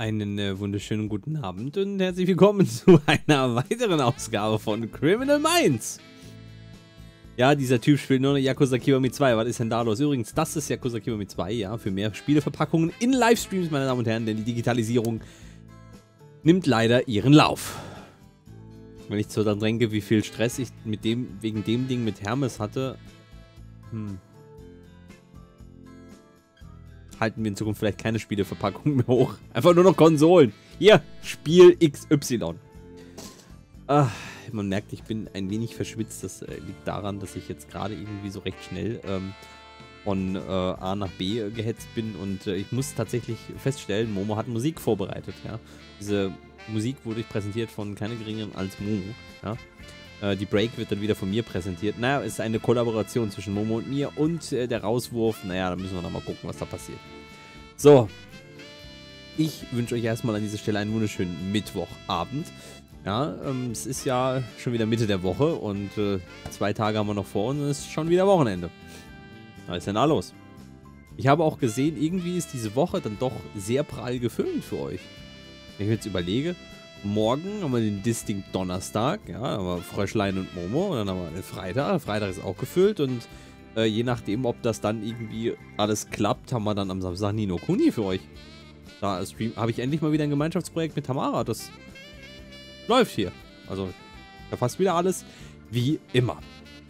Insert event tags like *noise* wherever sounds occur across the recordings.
Einen äh, wunderschönen guten Abend und herzlich willkommen *laughs* zu einer weiteren Ausgabe von Criminal Minds. Ja, dieser Typ spielt nur noch Yakuza Kiwami 2. Was ist denn da los? Übrigens, das ist Yakuza Kiwami 2, ja, für mehr Spieleverpackungen in Livestreams, meine Damen und Herren, denn die Digitalisierung nimmt leider ihren Lauf. Wenn ich so daran denke, wie viel Stress ich mit dem, wegen dem Ding mit Hermes hatte, hm, halten wir in Zukunft vielleicht keine Spieleverpackung mehr hoch. Einfach nur noch Konsolen. Hier, Spiel XY. Ach, man merkt, ich bin ein wenig verschwitzt. Das äh, liegt daran, dass ich jetzt gerade irgendwie so recht schnell ähm, von äh, A nach B äh, gehetzt bin. Und äh, ich muss tatsächlich feststellen, Momo hat Musik vorbereitet. Ja? Diese Musik wurde ich präsentiert von keiner geringeren als Momo. Ja? Äh, die Break wird dann wieder von mir präsentiert. Naja, es ist eine Kollaboration zwischen Momo und mir und äh, der Rauswurf. Naja, da müssen wir noch mal gucken, was da passiert. So. Ich wünsche euch erstmal an dieser Stelle einen wunderschönen Mittwochabend. Ja, ähm, es ist ja schon wieder Mitte der Woche und äh, zwei Tage haben wir noch vor uns und es ist schon wieder Wochenende. Was ist denn da los? Ich habe auch gesehen, irgendwie ist diese Woche dann doch sehr prall gefüllt für euch. Wenn ich jetzt überlege, morgen haben wir den Distinct Donnerstag, ja, haben wir Fröschlein und Momo und dann haben wir den Freitag. Freitag ist auch gefüllt und äh, je nachdem, ob das dann irgendwie alles klappt, haben wir dann am Samstag Nino Kuni für euch. Da habe ich endlich mal wieder ein Gemeinschaftsprojekt mit Tamara. Das läuft hier. Also, da fast wieder alles wie immer.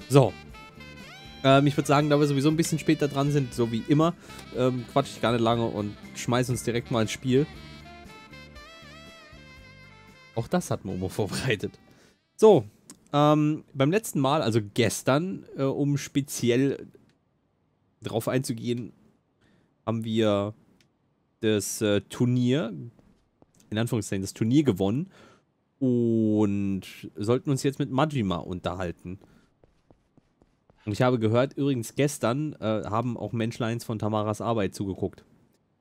So. Ähm, ich würde sagen, da wir sowieso ein bisschen später dran sind, so wie immer, ähm, quatsch ich gar nicht lange und schmeiß uns direkt mal ins Spiel. Auch das hat Momo *laughs* vorbereitet. So, ähm, beim letzten Mal, also gestern, äh, um speziell drauf einzugehen, haben wir das äh, Turnier, in Anführungszeichen, das Turnier gewonnen und sollten uns jetzt mit Majima unterhalten. Und ich habe gehört, übrigens gestern äh, haben auch Menschleins von Tamaras Arbeit zugeguckt.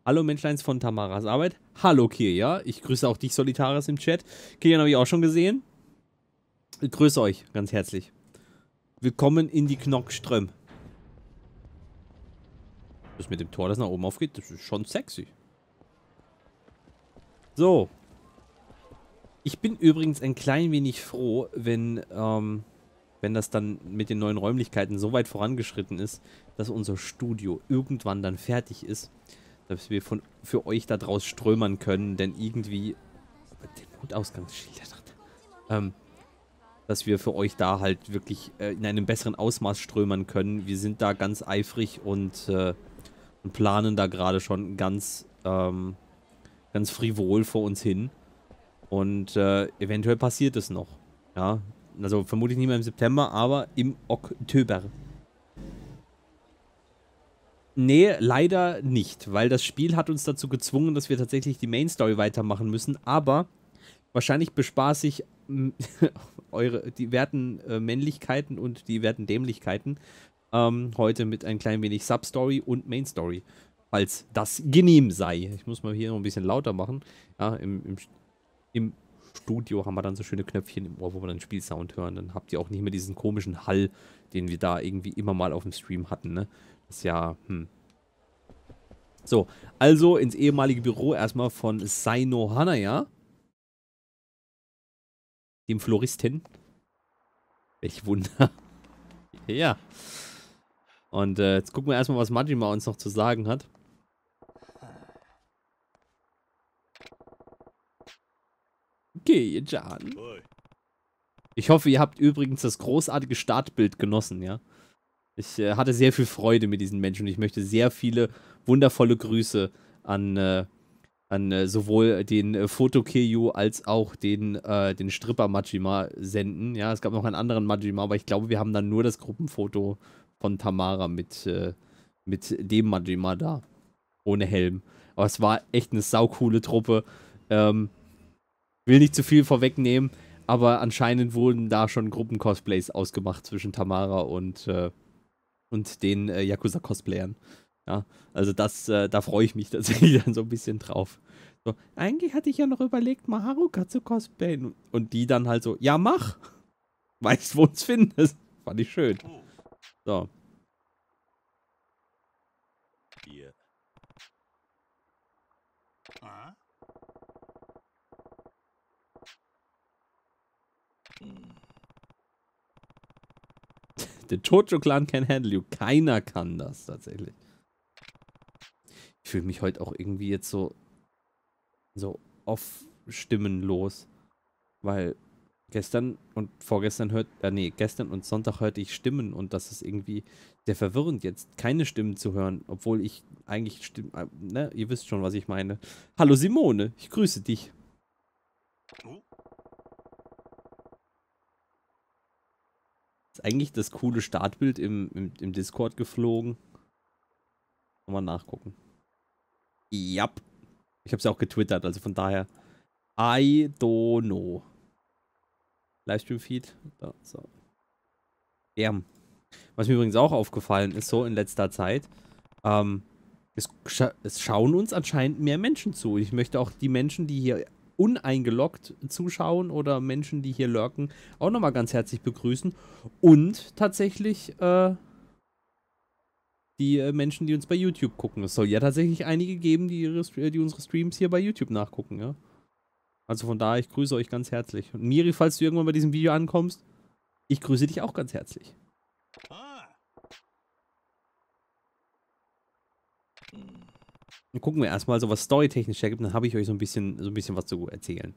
Hallo Menschleins von Tamaras Arbeit. Hallo Kirja. Ich grüße auch dich, Solitaris, im Chat. Kirja habe ich auch schon gesehen. Ich grüße euch ganz herzlich. Willkommen in die Knockström. Das mit dem Tor, das nach oben aufgeht, das ist schon sexy. So. Ich bin übrigens ein klein wenig froh, wenn, ähm, wenn das dann mit den neuen Räumlichkeiten so weit vorangeschritten ist, dass unser Studio irgendwann dann fertig ist dass wir von, für euch da draus strömern können, denn irgendwie den Notausgangsschilder ähm, dass wir für euch da halt wirklich äh, in einem besseren Ausmaß strömern können. Wir sind da ganz eifrig und, äh, und planen da gerade schon ganz, ähm, ganz frivol vor uns hin. Und äh, eventuell passiert es noch. Ja, also vermutlich nicht mehr im September, aber im Oktober. Nee, leider nicht, weil das Spiel hat uns dazu gezwungen, dass wir tatsächlich die Main Story weitermachen müssen, aber wahrscheinlich bespaß ich *laughs* eure, die werten äh, Männlichkeiten und die werten Dämlichkeiten ähm, heute mit ein klein wenig Substory und Main Story, falls das genehm sei. Ich muss mal hier noch ein bisschen lauter machen. Ja, im, im, im Studio haben wir dann so schöne Knöpfchen im Ohr, wo wir dann Spielsound hören. Dann habt ihr auch nicht mehr diesen komischen Hall, den wir da irgendwie immer mal auf dem Stream hatten, ne? Ist ja, hm. So, also ins ehemalige Büro erstmal von Saino Hanaya. Dem Floristin. Welch Wunder. *laughs* ja. Und äh, jetzt gucken wir erstmal, was Majima uns noch zu sagen hat. Okay, Jan. Ich hoffe, ihr habt übrigens das großartige Startbild genossen, ja. Ich äh, hatte sehr viel Freude mit diesen Menschen und ich möchte sehr viele wundervolle Grüße an, äh, an äh, sowohl den äh, Foto-Kiryu als auch den, äh, den Stripper Majima senden. Ja, es gab noch einen anderen Majima, aber ich glaube, wir haben dann nur das Gruppenfoto von Tamara mit, äh, mit dem Majima da. Ohne Helm. Aber es war echt eine saukoole Truppe. Ähm, will nicht zu viel vorwegnehmen, aber anscheinend wurden da schon Gruppen-Cosplays ausgemacht zwischen Tamara und äh, und den äh, Yakuza-Cosplayern. Ja, also das, äh, da freue ich mich *laughs* tatsächlich dann so ein bisschen drauf. So, eigentlich hatte ich ja noch überlegt, mal Haruka zu cosplayen. Und die dann halt so, ja mach. *laughs* Weißt, wo uns findest. Fand ich schön. So. The Jojo Clan can handle you. Keiner kann das tatsächlich. Ich fühle mich heute auch irgendwie jetzt so, so off stimmenlos. Weil gestern und vorgestern hört, äh, nee, gestern und Sonntag hörte ich Stimmen und das ist irgendwie sehr verwirrend jetzt, keine Stimmen zu hören, obwohl ich eigentlich Stimmen, äh, ne, ihr wisst schon, was ich meine. Hallo Simone, ich grüße dich. Ist eigentlich das coole Startbild im, im, im Discord geflogen. Mal nachgucken. Ja. Ich habe es ja auch getwittert, also von daher. I don't know. Livestream-Feed. Da, so. Ja. Was mir übrigens auch aufgefallen ist, so in letzter Zeit, ähm, es, scha es schauen uns anscheinend mehr Menschen zu. Ich möchte auch die Menschen, die hier uneingeloggt zuschauen oder Menschen, die hier lurken, auch nochmal ganz herzlich begrüßen. Und tatsächlich äh, die äh, Menschen, die uns bei YouTube gucken. Es soll ja tatsächlich einige geben, die, ihre, die unsere Streams hier bei YouTube nachgucken, ja. Also von daher, ich grüße euch ganz herzlich. Und Miri, falls du irgendwann bei diesem Video ankommst, ich grüße dich auch ganz herzlich. Dann gucken wir erstmal so, was storytechnisch hergibt, dann habe ich euch so ein bisschen, so ein bisschen was zu erzählen.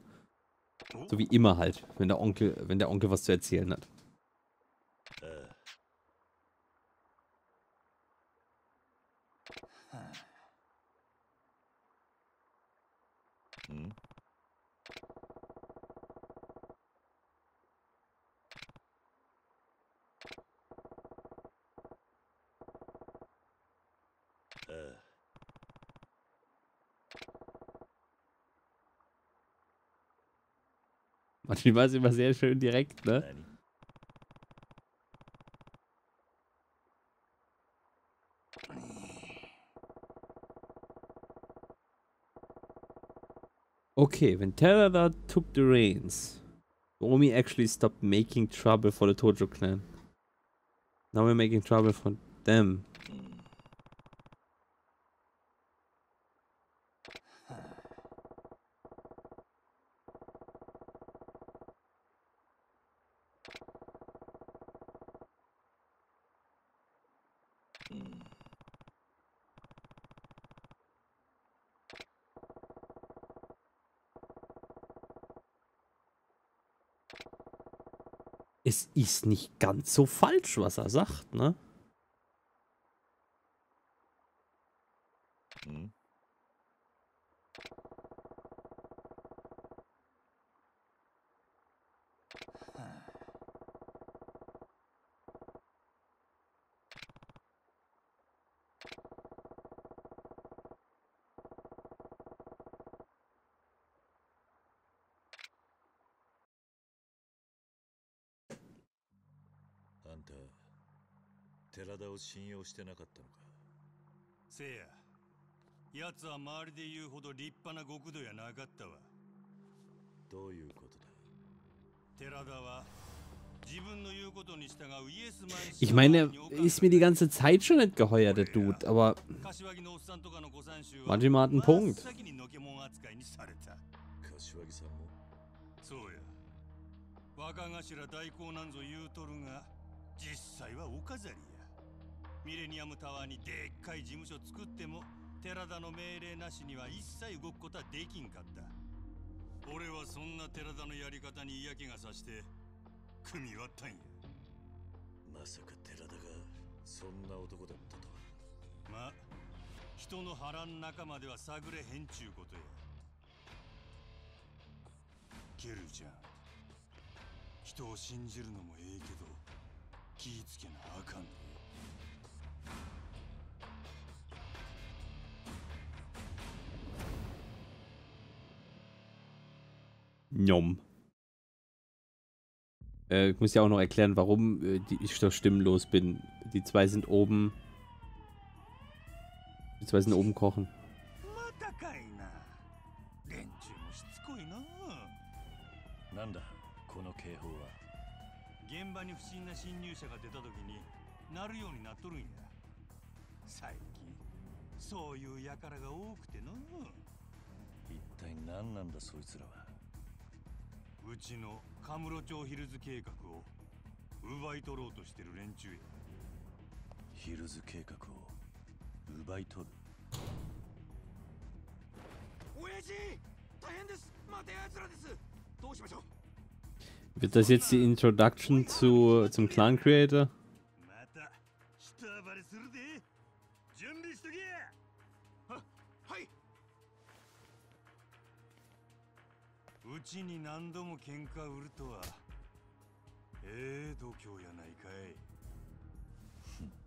So wie immer halt, wenn der Onkel, wenn der Onkel was zu erzählen hat. Hm. Manchmal ist immer sehr schön direkt, ne? Okay, when Terada took the reins, Omi actually stopped making trouble for the Tojo clan. Now we're making trouble for them. es ist nicht ganz so falsch, was er sagt, ne? 信用してなかったのかせや奴は周りで言うほど立派な極道やなかったわどういうことだ寺田は Ich meine, ist mir die ganze Zeit schon nicht geheuer, der Dude, aber manchmal hat einen Punkt. 若頭代行なんぞ言うとるが実際はお飾りやミレニアムタワーにでっかい事務所作っても寺田の命令なしには一切動くことはできんかった。俺はそんな寺田のやり方に嫌気がさして組み割ったんや。まさか寺田がそんな男だったとは。まあ人の波乱仲間では探れへんちゅうことや。ケルちゃん人を信じるのもええけど気ぃつけなあかんね Njom. Äh, ich muss ja auch noch erklären, warum äh, die, ich so stimmlos bin. Die zwei sind oben. Die zwei sind oben kochen. 現場に不審な侵入者が出た時になるようになっとるんや最近そういう輩が多くての一体何なんだそいつらは うちのカムロ町ヒルズ計画を奪い取ろうとしてる連中や。ヒルズ計画を奪い取る。親父大変です。待て奴らです。どうしましょう。Wird das jetzt die Introduction zu, zum Clan Creator? また一暴れするでちに何度も喧嘩売るとはええ度胸やないかい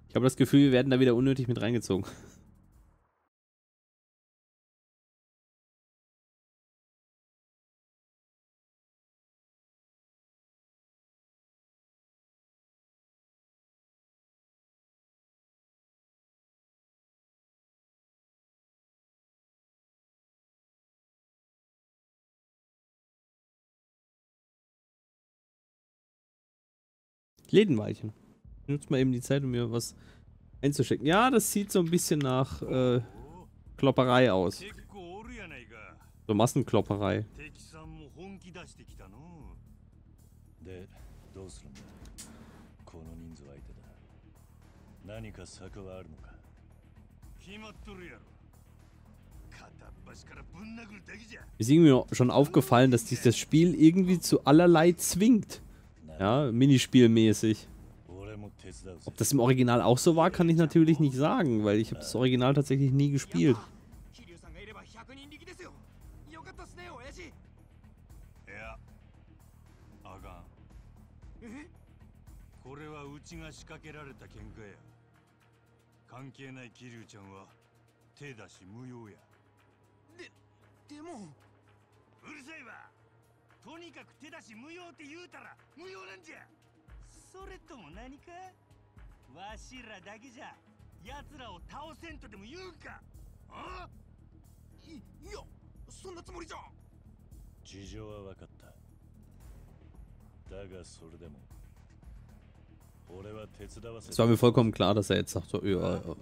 Ich habe das Gefühl, wir werden da wieder unnötig mit reingezogen. Lädenweilchen. Ich nutze mal eben die Zeit, um mir was einzuschicken. Ja, das sieht so ein bisschen nach äh, Klopperei aus. So Massenklopperei. Ist irgendwie schon aufgefallen, dass dich das Spiel irgendwie zu allerlei zwingt. Ja, Minispielmäßig. Ob das im Original auch so war, kann ich natürlich nicht sagen, weil ich habe das Original tatsächlich nie gespielt. Ja. とにかく手出し無用って言うたら無用なんじゃ。それとも何か？わしらだけじゃ奴らを倒せんとでも言うんか。あ？いいやそんなつもりじゃ。事情は分かった。だがそれでも俺は手伝わせ Es war mir vollkommen klar, dass er jetzt sagt, so, ja, ja.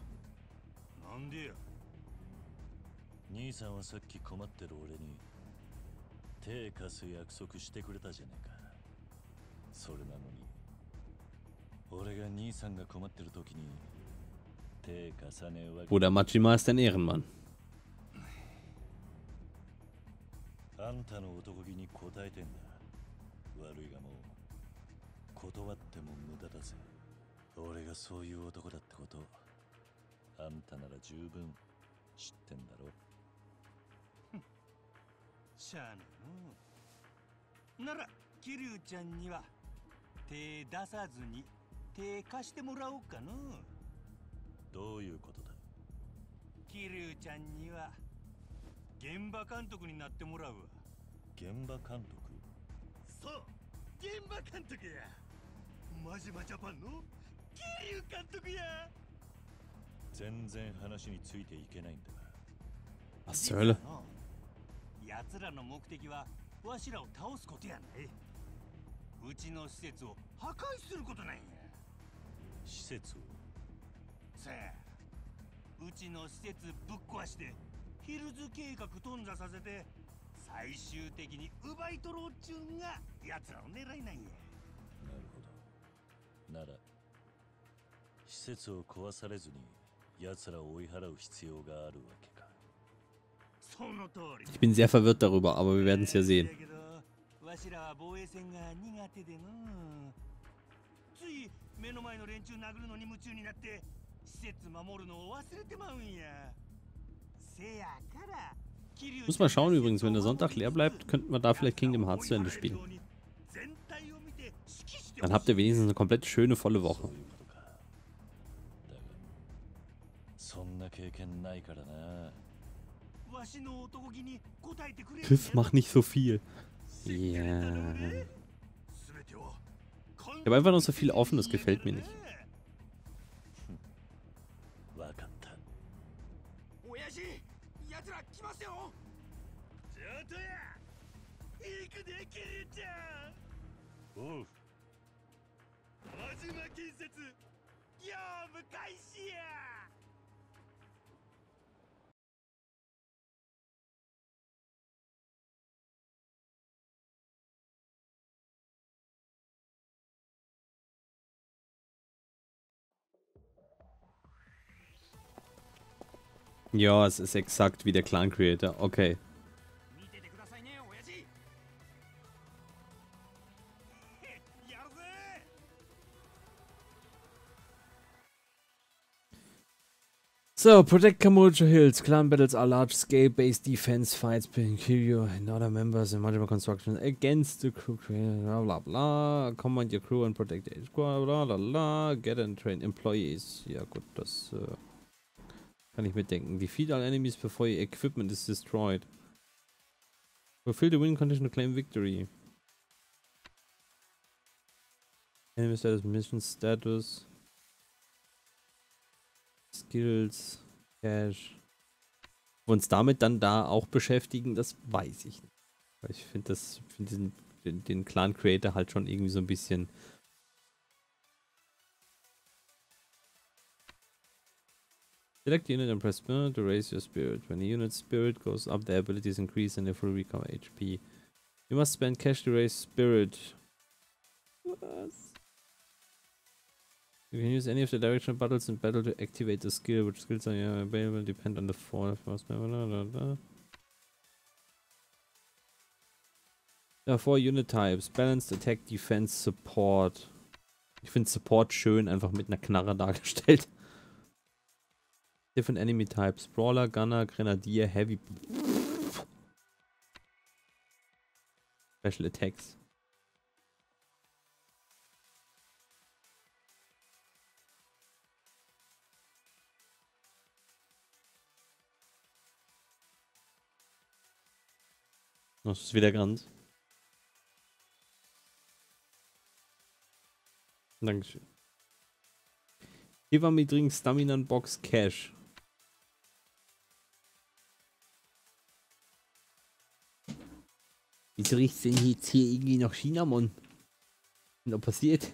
なんでや？兄さんはさっき困ってる俺に手貸す約束してくれたじゃねえか。それなのに俺が兄さんが困ってる時に手貸さねえわけ。Bruder Majima ist ein Ehrenmann. あんたの男気に応えてんだ。悪いがもう断っても無駄だぜ。俺がそういう男だってことあんたなら十分知ってんだろしゃあねえの。なら桐生ちゃんには手出さずに手貸してもらおうかの。どういうことだ。桐生ちゃんには現場監督になってもらうわ。現場監督そう現場監督や。マジマジャパンの桐生監督や。全然話についていけないんだ Was zur Hölle? 奴らの目的はわしらを倒すことやない。うちの施設を破壊することなんや。施設を？さあうちの施設ぶっ壊してヒルズ計画頓挫させて最終的に奪い取ろうっちゅうんが奴らの狙いなんや。なるほど。なら施設を壊されずに奴らを追い払う必要があるわけ Ich bin sehr verwirrt darüber, aber wir werden es ja sehen. Muss mal schauen übrigens, wenn der Sonntag leer bleibt, könnten wir da vielleicht Kingdom Hearts zu Ende spielen. Dann habt ihr wenigstens eine komplett schöne, volle Woche. Piff, mach nicht so viel. Ja. Ich habe einfach noch so viel offen, das gefällt mir nicht. Oh. Ja, es ist exakt wie der Clan Creator. Okay. So, protect Kamurocho Hills. Clan battles are large-scale based defense fights between Kyrio and other members in multiple construction against the crew. Blah blah blah. Command your crew and protect the squad. Blah blah blah. Get and train employees. Ja gut, das. Äh uh, kann ich mitdenken. Defeat all enemies before your equipment is destroyed. Fulfill the win condition to claim victory. Enemy status, mission status. Skills, Cash. Wir uns damit dann da auch beschäftigen, das weiß ich nicht. Weil ich finde diesen, den, den Clan Creator halt schon irgendwie so ein bisschen. Select unit and press Spirit to raise your spirit. When the unit's spirit goes up, their abilities increase and they fully recover HP. You must spend cash to raise spirit. Was? You can use any of the directional buttons in battle to activate the skill, which skills are available depend on the of mouse member. There are four unit types. Balanced Attack, Defense, Support. Ich finde Support schön, einfach mit einer Knarre dargestellt. Different Enemy Types. Brawler, Gunner, Grenadier, Heavy. Special Attacks. Das ist wieder ganz. Dankeschön. Hier war mir dringend Stamina Box Cash. Wieso riecht's denn jetzt hier irgendwie nach Cinnamon? Was ist denn da passiert?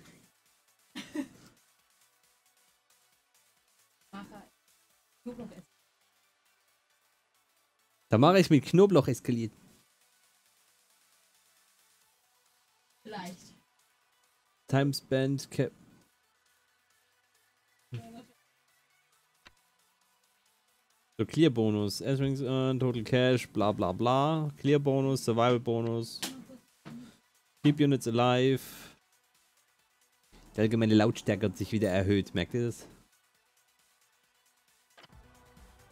*laughs* Mache ich mit Knoblauch eskaliert. Vielleicht. Time spent, Cap. So, Clear Bonus, S-Rings earned, Total Cash, bla bla bla. Clear Bonus, Survival Bonus. Keep Units alive. Die allgemeine Lautstärke hat sich wieder erhöht, merkt ihr das?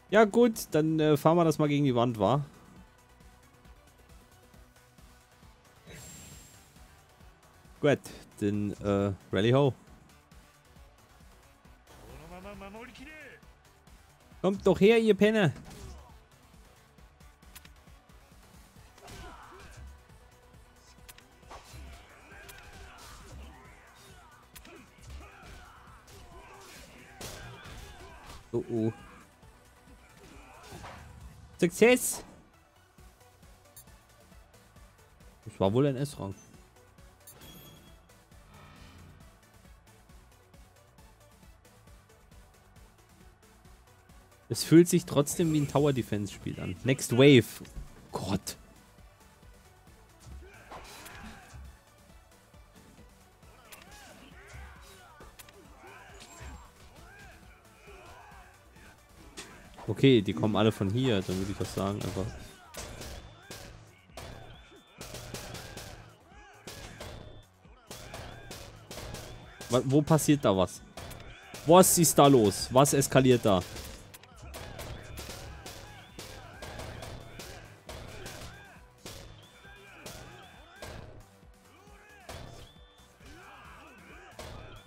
Ja gut, dann äh, fahren wir das mal gegen die Wand, war. Gut, dann äh, Rally Ho. Kommt doch her, ihr Penner. Oh oh. Success! Das war wohl ein S-Rang. Es fühlt sich trotzdem wie ein Tower Defense Spiel an. Next Wave. Gott. Okay, die kommen alle von hier, dann würde ich auch sagen, einfach. Wo passiert da was? Was ist da los? Was eskaliert da?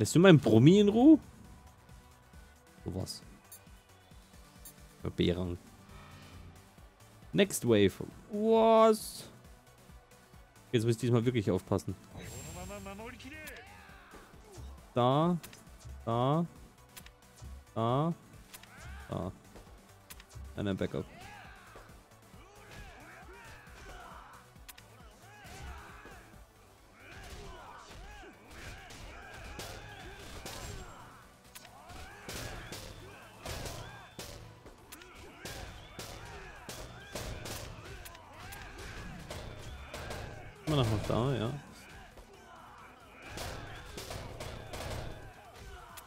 Lässt du meinen Brummi in Ruhe? So was. B-Rang. Next Wave. Was? Jetzt muss ich diesmal wirklich aufpassen. Da. Da. Da. Da. Einer Backup. immer noch da, ja.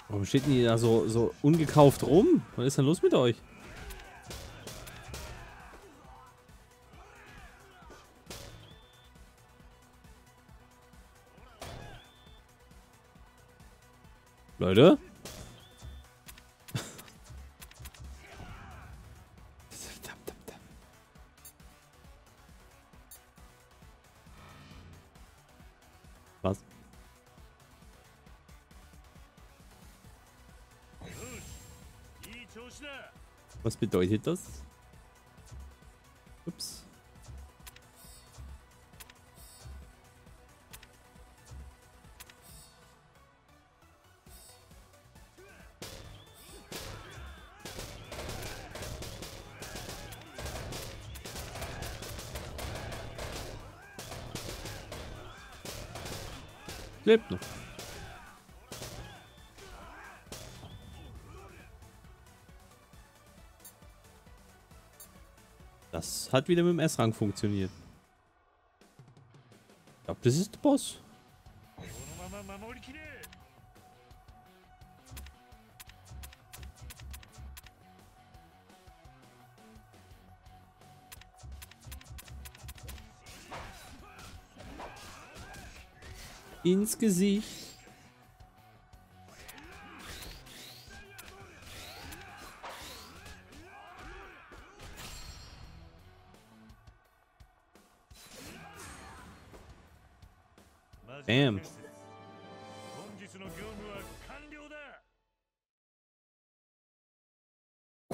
Warum steht denn ihr da so, so ungekauft rum? Was ist denn los mit euch? Leute? Bedeutet das? Ups. Lebt noch. hat wieder mit dem S-Rang funktioniert. Ich glaube, das ist der Boss. Ins Gesicht.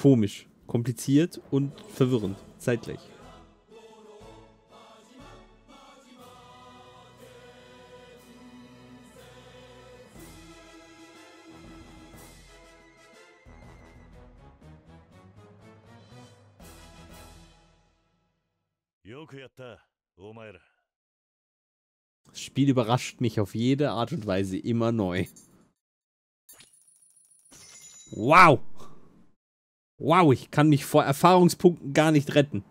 komisch, kompliziert und verwirrend zeitgleich. Das Spiel überrascht mich auf jede Art und Weise immer neu. Wow! wow, ich kann mich vor Erfahrungspunkten gar nicht retten.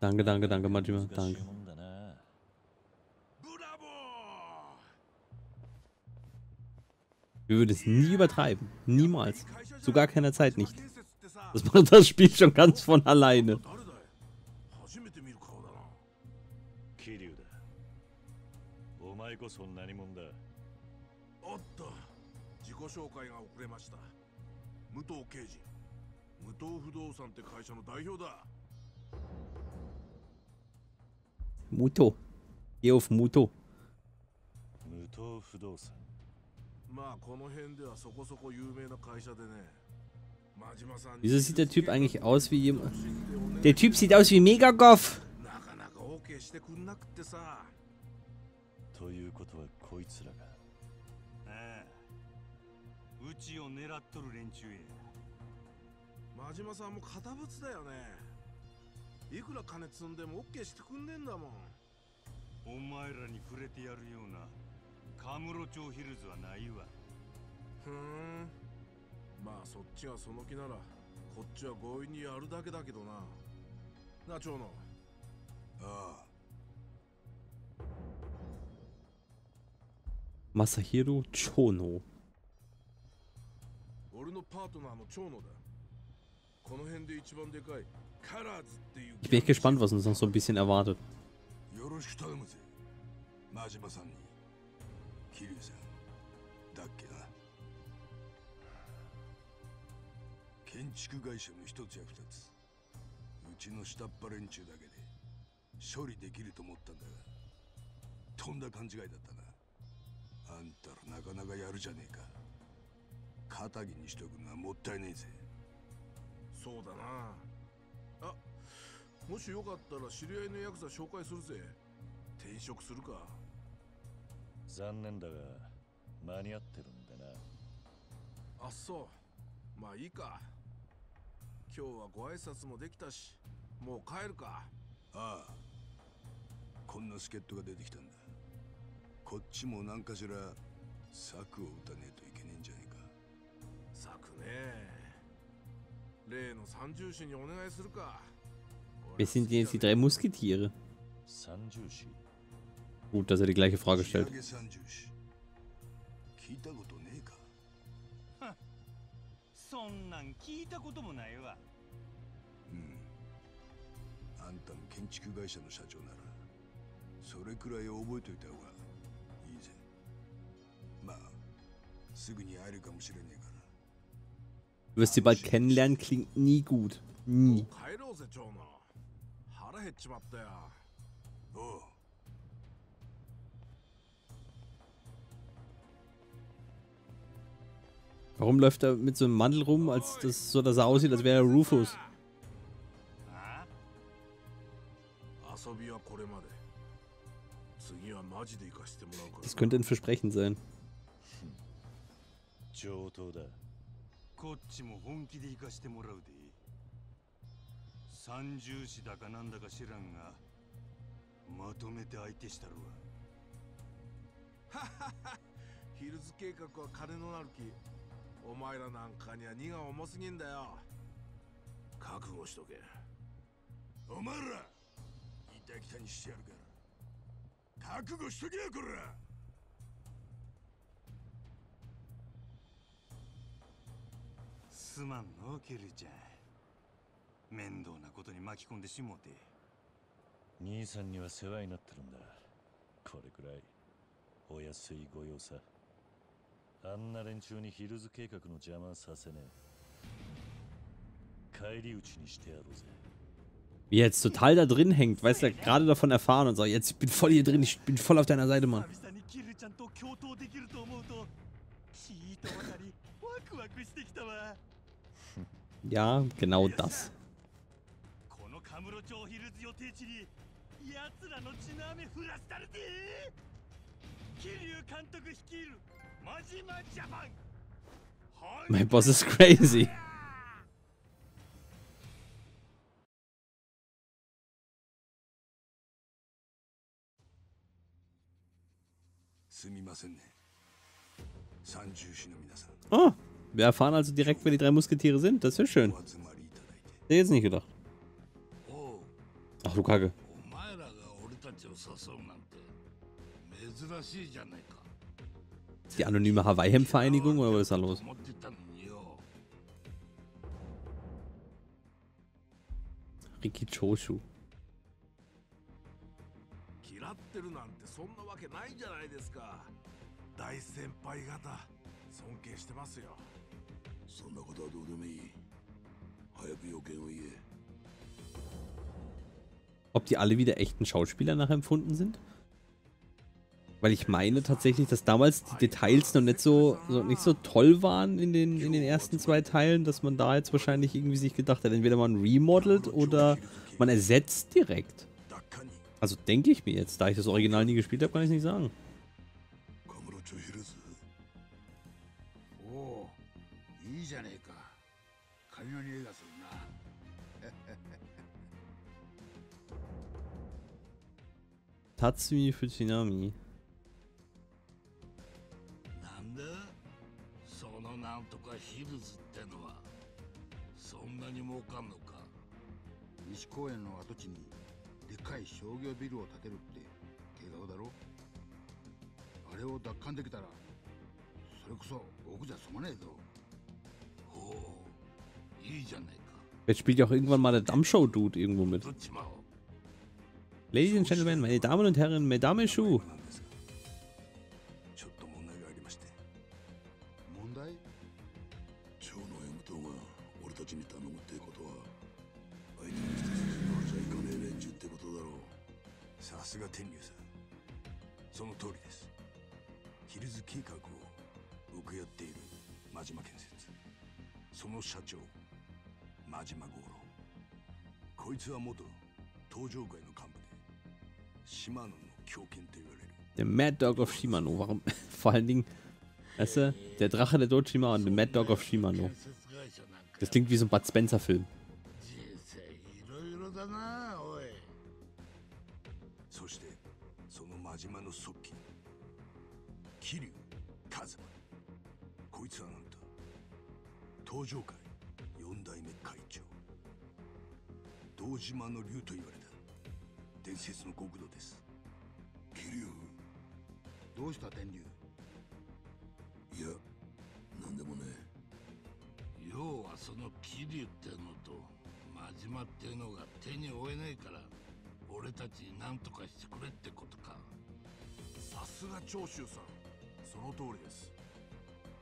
Danke, danke, danke, Majima. Danke. Wir würden es nie übertreiben. Niemals. Zu gar keiner Zeit nicht. 建設ってさ Das macht das Spiel schon ganz von alleine. 誰だい初めて見る顔だな桐生だお前こそ何者だおっと自己紹介が遅れました武藤刑事武藤不動産って会社の代表だ Muto. Geh auf Muto. 無東不動産 Wieso sieht der Typ eigentlich aus wie jemand... Der Typ sieht aus wie Megagoff. カムロ町ヒルズはないわ。ふーん。まあそっちがその気ならこっちは強引にやるだけだけどな。な長野。ああ。Masahiro Chono. 俺のパートナーの長野だ。この辺で一番でかいカラーズっていう Ich bin echt gespannt, was uns noch so ein bisschen erwartet. よろしく頼むぜ。真島さんに桐生さ。んだっけな。建築会社の一つや二つ。うちの下っ端連中だけで処理できると思ったんだがとんだ勘違いだったな。あんたらなかなかやるじゃねえか。肩着にしとくのはもったいねえぜ。そうだな。あもしよかったら知り合いのヤクザ紹介するぜ。転職するか。残念だが間に合ってるんでな。あそう。まあいいか。今日はご挨拶もできたしもう帰るか。ああ。こんな助っ人が出てきたんだ。こっちも何かしら策を打たねえといけねえんじゃねえか。策ね例の三重士にお願いするか。Wer sind denn jetzt die drei Musketiere? 三重視 Gut, dass er die gleiche Frage stellt. Du wirst sie bald kennenlernen, klingt nie gut. Nie. Oh. Warum läuft er mit so einem Mantel rum, als das, so dass er aussieht, als wäre er Rufus? Das könnte ein Versprechen sein. お前らなんかには荷が重すぎんだよ。覚悟しとけ。お前らいたきたにしてやるから。覚悟しとけよこら。すまんのケルちゃん。面倒なことに巻き込んでしもうて。兄さんには世話になってるんだ。これくらい。お安いご用さあんな連中にヒルズ計画の邪魔させねえ帰り討ちにしてやろうぜ Wie er jetzt total da drin hängt, weißt du, gerade davon erfahren und sagt, jetzt ich bin voll hier drin, ich bin voll auf deiner Seite, Mann. 久々にキルちゃんと共闘できると思うと聞いたばかりワクワクしてきたわ Ja, genau das. mein *laughs* Boss ist crazy. Oh, wir erfahren also direkt, wer die drei Musketiere sind. Das ist schön. Hätte jetzt nicht gedacht. Ach du Kacke die anonyme Hawaii-Hemd-Vereinigung oder was ist da los? Riki Choshu. Ob die alle wieder echten Schauspieler nachempfunden sind? Weil ich meine tatsächlich, dass damals die Details noch nicht so, so, nicht so toll waren in den, in den ersten zwei Teilen, dass man da jetzt wahrscheinlich irgendwie sich gedacht hat, entweder man remodelt oder man ersetzt direkt. Also denke ich mir jetzt, da ich das Original nie gespielt habe, kann ich es nicht sagen. Tatsumi Fujinami. んなに儲かんのか西公園の跡地にでかい商業ビルを建てるって計画だろあれを奪還できたらそれこそ僕じゃ済まねえぞおおいいじゃねえか Jetzt spielt ja auch irgendwann mal der Dammshow-Dude irgendwo mit. Ladies and Gentlemen, meine Damen und Herren, Mesdames et の社長真島五郎こいつは元東上会の幹部で島野の狂犬と言われる Der Mad Dog of Shimano. Warum? *laughs* Vor allen Dingen, weißt du, der Drache der Dojima und der Mad Dog of Shimano. 建設会社なんか Das klingt wie so ein Bud Spencer-Film. 人生いろいろだなおいそしてその真島の側近桐生一馬こいつはなんと 東上会四代目会長。堂島の竜と言われた。伝説の極道です。桐生。どうした天竜？いやなんでもね要はその桐生ってのと真島ってのが手に負えないから俺たちに何とかしてくれってことか。さすが長州さん。その通りです。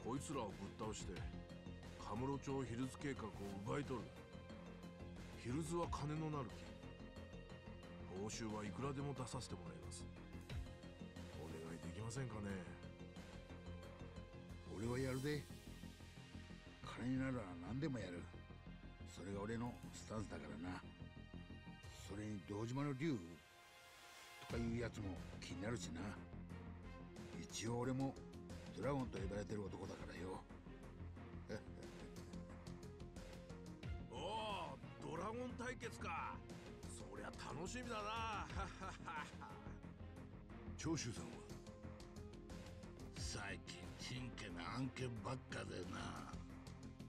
こいつらをぶっ倒してカムロ町ヒルズ計画を奪い取る。ヒルズは金のなる木。報酬はいくらでも出させてもらいます。お願いできませんかね。俺はやるで。金になら何でもやる。それが俺のスタンスだからな。それに堂島の竜とかいうやつも気になるしな。一応俺もドラゴンと呼ばれてる男だかゴン対決かそりゃ楽しみだな長州さんは最近真剣な案件ばっかでな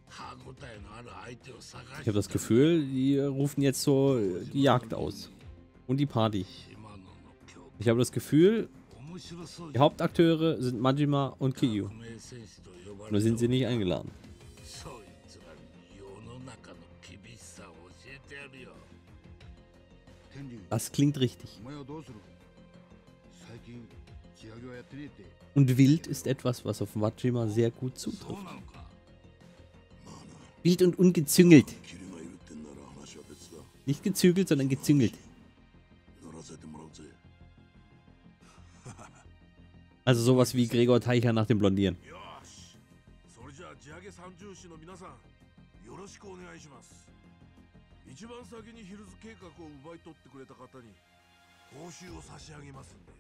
歯応えのある相手を探して Ich habe das Gefühl, die rufen jetzt so die Jagd aus. Und die Party. 島野の強 Ich habe das Gefühl, 面白そう die Hauptakteure sind Majima und Kiryu. 革命戦士と呼ばれ Nur て sind sie nicht eingeladen. Das klingt richtig. Und wild ist etwas, was auf Majima sehr gut zutrifft. Wild und ungezüngelt. Nicht gezügelt, sondern gezüngelt. Also sowas wie Gregor Teicher nach dem Blondieren. 一番先にヒルズ計画を奪い取ってくれた方に報酬を差し上げますんで。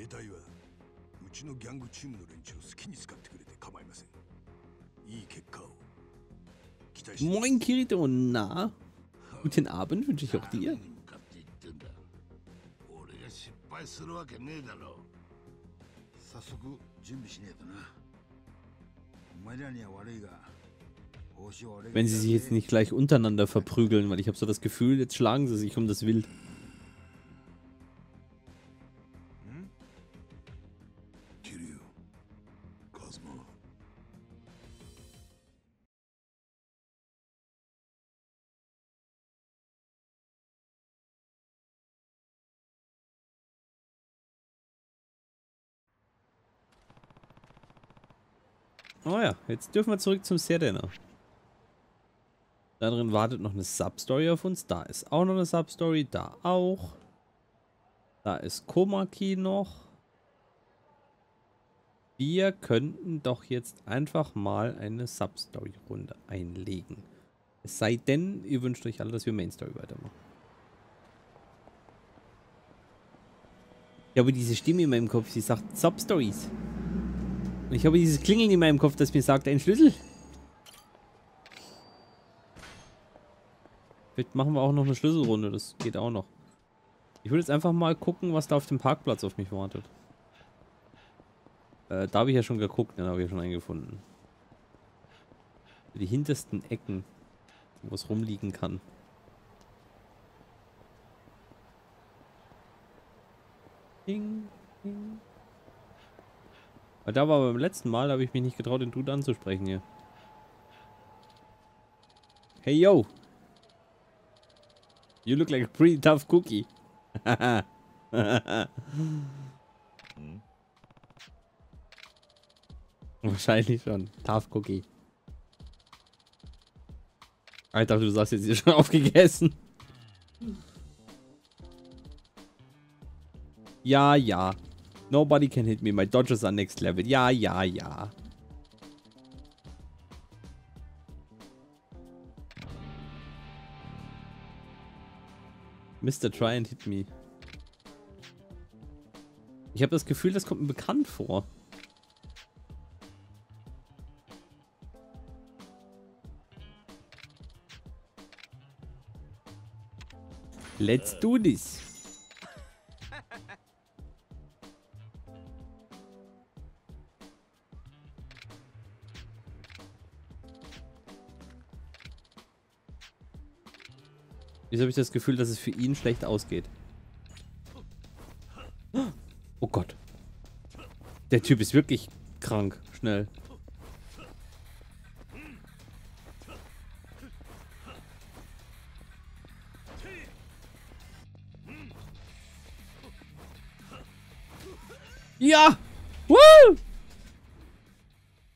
兵隊はうちのギャングチームの連中を好きに使ってくれて構いません。いい結果を。期待してます。Moin Kirito, na? Guten Abend wünsche ich auch 何 dir. に向かって言ってんだ。俺が失敗するわけねえだろ。早速準備しねえとな。お前らには悪いが Wenn sie sich jetzt nicht gleich untereinander verprügeln, weil ich habe so das Gefühl, jetzt schlagen sie sich um das Wild. Oh ja, jetzt dürfen wir zurück zum Serena. Da drin wartet noch eine Substory auf uns. Da ist auch noch eine Substory. Da auch. Da ist Komaki noch. Wir könnten doch jetzt einfach mal eine Substory-Runde einlegen. Es sei denn, ihr wünscht euch alle, dass wir Main Story weitermachen. Ich habe diese Stimme in meinem Kopf, die sagt Substories. Und ich habe dieses Klingeln in meinem Kopf, das mir sagt, ein Schlüssel. Vielleicht machen wir auch noch eine Schlüsselrunde, das geht auch noch. Ich würde jetzt einfach mal gucken, was da auf dem Parkplatz auf mich wartet. Äh, da habe ich ja schon geguckt, den habe ich ja schon eingefunden. Die hintersten Ecken, wo es rumliegen kann. Ding, ding. Weil da war beim letzten Mal, da habe ich mich nicht getraut, den Dude anzusprechen hier. Hey yo! You look like a pretty tough cookie. *laughs* Wahrscheinlich schon. Tough Cookie. Ich dachte, du sagst jetzt hier schon *laughs* aufgegessen. Ja, ja. Nobody can hit me. My dodges are next level. Ja, ja, ja. Mr. Try and hit me. Ich habe das Gefühl, das kommt mir bekannt vor. Let's do this. Wieso habe ich das Gefühl, dass es für ihn schlecht ausgeht? Oh Gott. Der Typ ist wirklich krank. Schnell. Ja! Woo!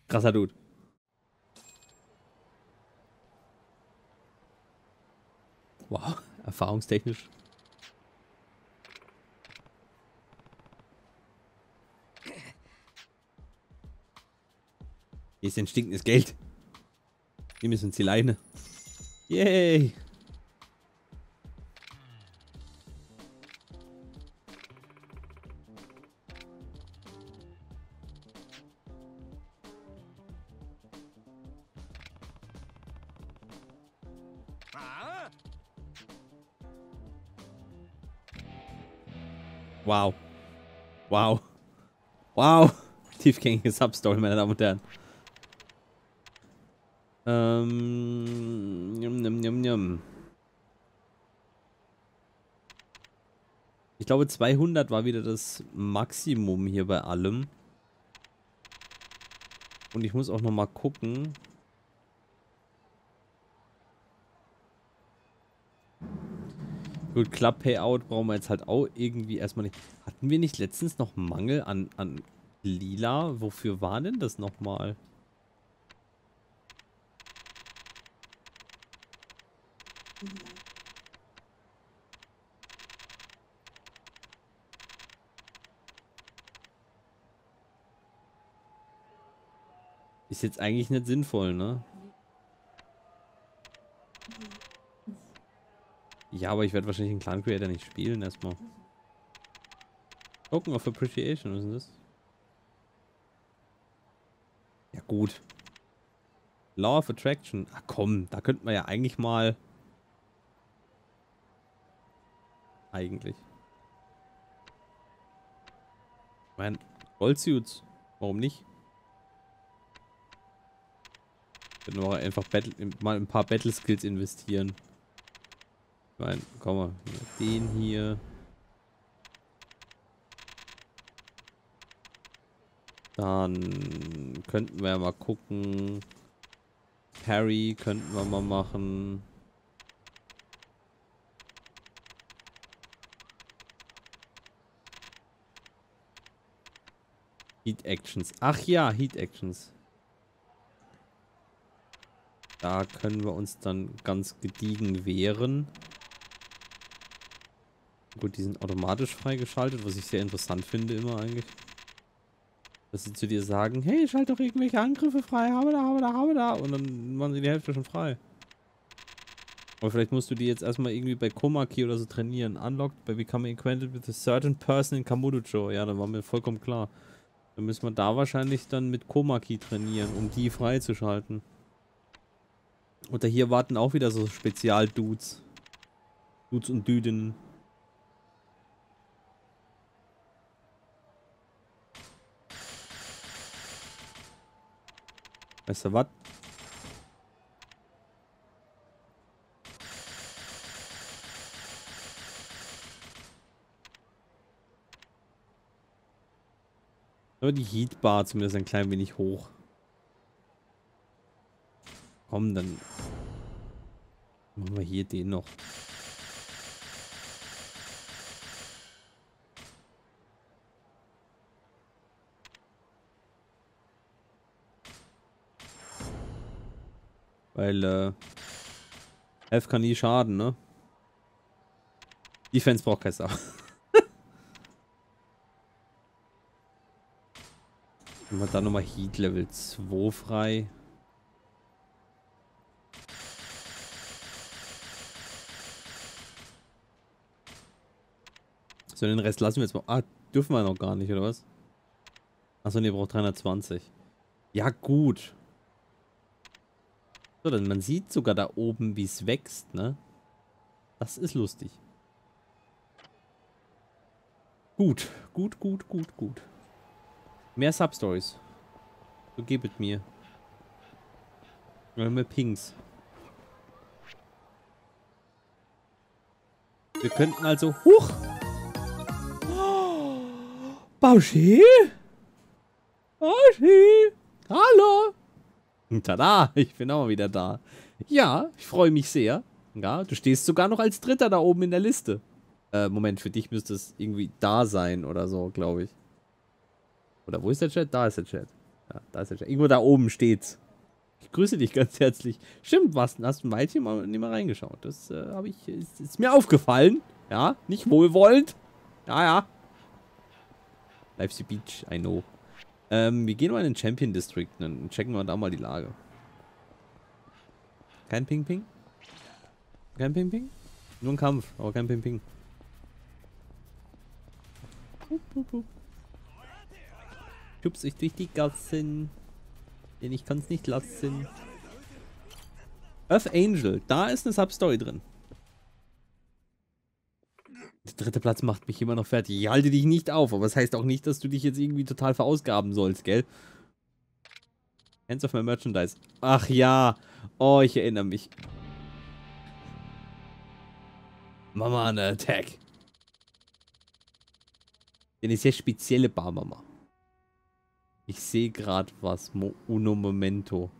Krasser Dude. Erfahrungstechnisch. Hier ist ein stinkendes Geld. Wir müssen uns die Leine. Yay! Tiefgängige Substory, meine Damen und Herren. Ähm. Njum, njum, njum, njum. Ich glaube 200 war wieder das Maximum hier bei allem. Und ich muss auch noch mal gucken. Gut, Club Payout brauchen wir jetzt halt auch irgendwie erstmal nicht. Hatten wir nicht letztens noch Mangel an, an Lila? Wofür war denn das nochmal? Ist jetzt eigentlich nicht sinnvoll, ne? Ja, aber ich werde wahrscheinlich den Clan Creator nicht spielen erstmal. Token of Appreciation, was ist denn das? Ja gut. Law of Attraction. Ach komm, da könnten wir ja eigentlich mal... Eigentlich. Ich meine, Goldsuits. Warum nicht? Können wir einfach Battle, mal ein paar Battle Skills investieren. Ich meine, komm mal. Den hier. Dann könnten wir ja mal gucken. Harry könnten wir mal machen. Heat Actions. Ach ja, Heat Actions. Da können wir uns dann ganz gediegen wehren. Gut, die sind automatisch freigeschaltet, was ich sehr interessant finde immer eigentlich. Dass sie zu dir sagen, hey, schalt doch irgendwelche Angriffe frei, habe da, habe da, habe da. Und dann machen sie die Hälfte schon frei. Aber vielleicht musst du die jetzt erstmal irgendwie bei Komaki oder so trainieren. Unlocked by becoming acquainted with a certain person in Kamurocho. Ja, dann war mir vollkommen klar. Dann müssen wir da wahrscheinlich dann mit Komaki trainieren, um die freizuschalten. Oder hier warten auch wieder so Spezial-Dudes. Dudes und Düden. Weißt du was? Aber die Heatbar zumindest ein klein wenig hoch. Komm, dann machen wir hier den noch. Weil, äh, F kann nie schaden, ne? Defense braucht kein Sau. *laughs* Haben wir dann nochmal Heat Level 2 frei. So, den Rest lassen wir jetzt mal. Ah, dürfen wir noch gar nicht, oder was? Achso, ne, braucht 320. Ja, gut. So, denn man sieht sogar da oben, wie es wächst, ne? Das ist lustig. Gut, gut, gut, gut, gut. Mehr Substories. So gebet mir. Oder mehr Pings. Wir könnten also... Huch! *gasps* Bauschi? Michi! Hallo! Tada, ich bin auch wieder da. Ja, ich freue mich sehr. Ja, du stehst sogar noch als Dritter da oben in der Liste. Äh, Moment, für dich müsste es irgendwie da sein oder so, glaube ich. Oder wo ist der Chat? Da ist der Chat. Ja, da ist der Chat. Irgendwo da oben steht's. Ich grüße dich ganz herzlich. Stimmt, was? Hast du ein Weilchen mal nicht mal reingeschaut? Das äh, habe ich. Ist, ist mir aufgefallen. Ja, nicht wohlwollend. Ja, ja. Life's the Beach, I know. Ähm, wir gehen mal in den Champion District, dann checken wir da mal die Lage. Kein Ping-Ping? Kein Ping-Ping? Nur ein Kampf, aber kein Ping-Ping. Hup, hup, hup. Schubs ich durch die Gassen. Denn ich kann's nicht lassen. Earth Angel, da ist eine Substory drin. Der dritte Platz macht mich immer noch fertig. Ich halte dich nicht auf, aber das heißt auch nicht, dass du dich jetzt irgendwie total verausgaben sollst, gell? Hands of my Merchandise. Ach ja. Oh, ich erinnere mich. Mama eine Attack. Eine sehr spezielle Barmama. Ich sehe gerade was. Mo Uno Momento.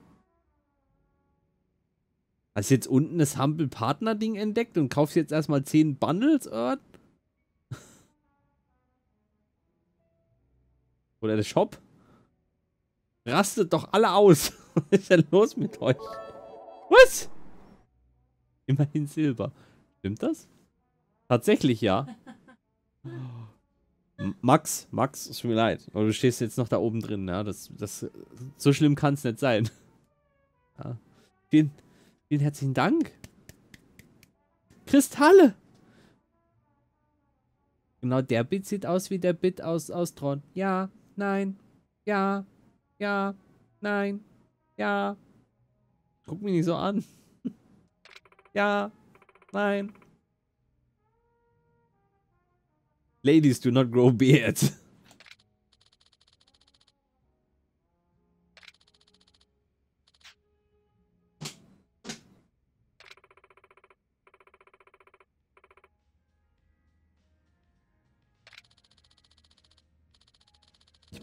Hast jetzt unten das Humble Partner Ding entdeckt und kaufst jetzt erstmal 10 Bundles, Erd? Oder der Shop? Rastet doch alle aus. *laughs* Was ist denn los mit euch? Was? Immerhin Silber. Stimmt das? Tatsächlich ja. *gasps* Max, Max, es tut mir leid. Aber du stehst jetzt noch da oben drin, ja. Das, das, so schlimm kann es nicht sein. *laughs* Ja. Vielen, vielen herzlichen Dank. Kristalle! Genau, der Bit sieht aus wie der Bit aus, aus Tron. Ja, nein, ja, ja, nein, ja. Guck mich nicht so an. *laughs* ja, nein. Ladies do not grow beards.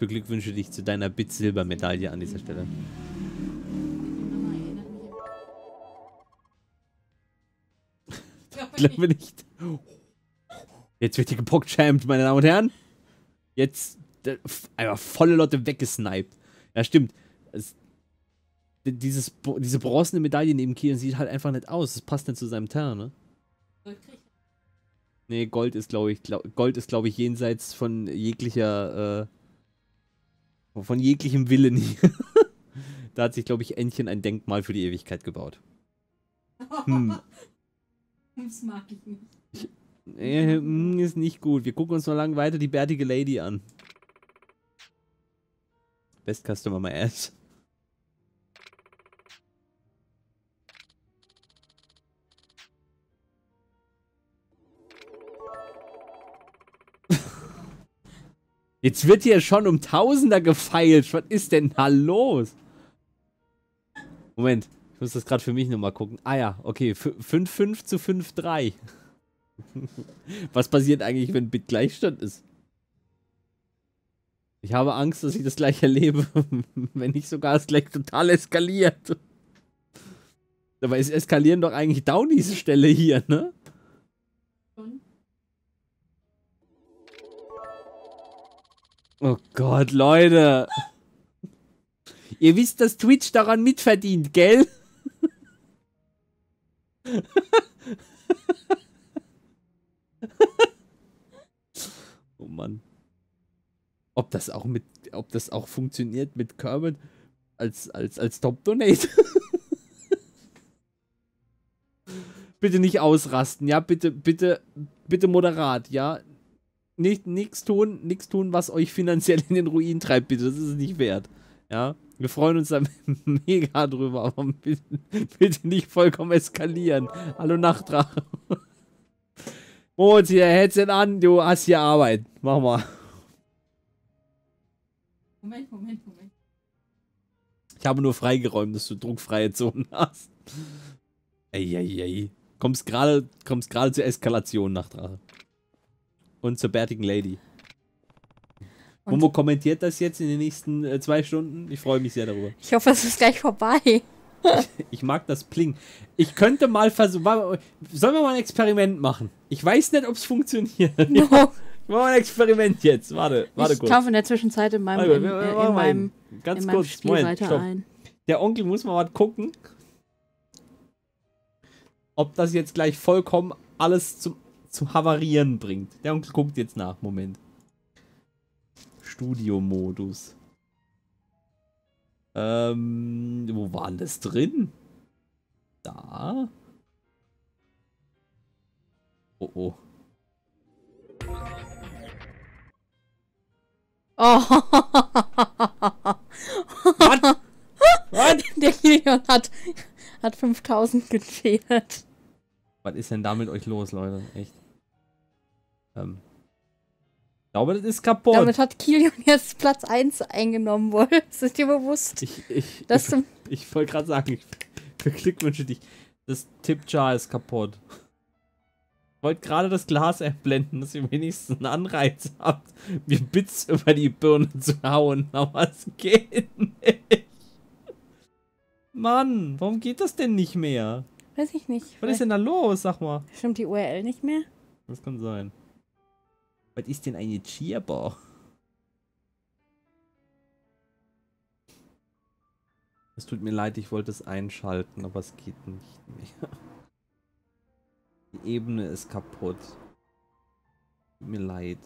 Beglückwünsche dich zu deiner Bit-Silber-Medaille an dieser Stelle. Ich glaube nicht. Jetzt wird hier gepogchampt, meine Damen und Herren. Jetzt einfach volle Leute weggesniped. Ja, stimmt. Es, dieses, diese bronzene Medaille neben Kian sieht halt einfach nicht aus. Das passt nicht zu seinem Teint, ne? Gold krieg ich. Nee, Gold ist, glaube ich, glaub, Gold ist, glaube ich, jenseits von jeglicher, äh, von jeglichem Willen hier. *laughs* da hat sich, glaube ich, Entchen ein Denkmal für die Ewigkeit gebaut. Hm. *laughs* Das mag ich nicht. Äh, mm, ist nicht gut. Wir gucken uns noch lange weiter die bärtige Lady an. Best Customer my ass. Jetzt wird hier schon um Tausender gefeilt. Was ist denn da los? Moment, ich muss das gerade für mich nochmal gucken. Ah ja, okay, 5-5 zu 5-3. *laughs* Was passiert eigentlich, wenn Bit Gleichstand ist? Ich habe Angst, dass ich das gleich erlebe, *laughs* wenn nicht sogar es gleich total eskaliert. Dabei ist Eskalieren doch eigentlich down diese Stelle hier, ne? Oh Gott, Leute. Ihr wisst, dass Twitch daran mitverdient, gell? *laughs* oh Mann. Ob das auch mit, ob das auch funktioniert mit Kermit als, als, als Top-Donate? *laughs* bitte nicht ausrasten, ja? Bitte, bitte, bitte moderat, ja? Nicht, nichts tun, nichts tun, was euch finanziell in den Ruin treibt, bitte. Das ist es nicht wert. Ja? Wir freuen uns da *laughs* mega drüber, aber bitte, bitte nicht vollkommen eskalieren. Hallo Nachtdrache. Moritz, hier, Headset an, du hast hier Arbeit. Mach mal. Moment, Moment, Moment. Ich habe nur freigeräumt, dass du druckfreie Zonen hast. Eieiei. Kommst gerade kommst gerade zur Eskalation, Nachtdrache. Und zur bärtigen Lady. Und- Momo kommentiert das jetzt in den nächsten äh, zwei Stunden. Ich freue mich sehr darüber. Ich hoffe, es ist gleich vorbei. *laughs* Ich mag das Pling. Ich könnte mal versuchen. Sollen wir mal ein Experiment machen? Ich weiß nicht, ob es funktioniert. *laughs* No. *laughs* Machen wir ein Experiment jetzt. Warte, warte ich kurz. kaufe in der Zwischenzeit in meinem, Warte, in, äh, in meinem. Ganz in meinem kurz. Spiel Moment, weiter stopp. ein. Der Onkel muss mal was gucken, ob das jetzt gleich vollkommen alles zum, zum Havarieren bringt. Der Onkel guckt jetzt nach. Moment. Studio-Modus. Ähm, wo war denn das drin? Da. Oh oh. Oh. Was? *laughs* Was? Der Kilian hat, hat 5000 gefehlt. Was ist denn da mit euch los, Leute? Echt. Ähm. Ich glaube, das ist kaputt. Damit hat Kilian jetzt Platz 1 eingenommen wohl. *laughs* Ist es dir bewusst? ich ich, Das zum, ich wollte gerade sagen, ich beglückwünsche dich. Das Tippjar ist kaputt. Ich wollte gerade das Glas erblenden, dass ihr wenigstens einen Anreiz habt, mir Bits über die Birne zu hauen. Aber es geht nicht. Mann, warum geht das denn nicht mehr? weiß ich nicht. Was ist denn da los? Sag mal. Stimmt die URL nicht mehr? Das kann sein. Was ist denn eine Cheerbar? Es tut mir leid, ich wollte es einschalten, aber es geht nicht mehr. Die Ebene ist kaputt. Tut mir leid.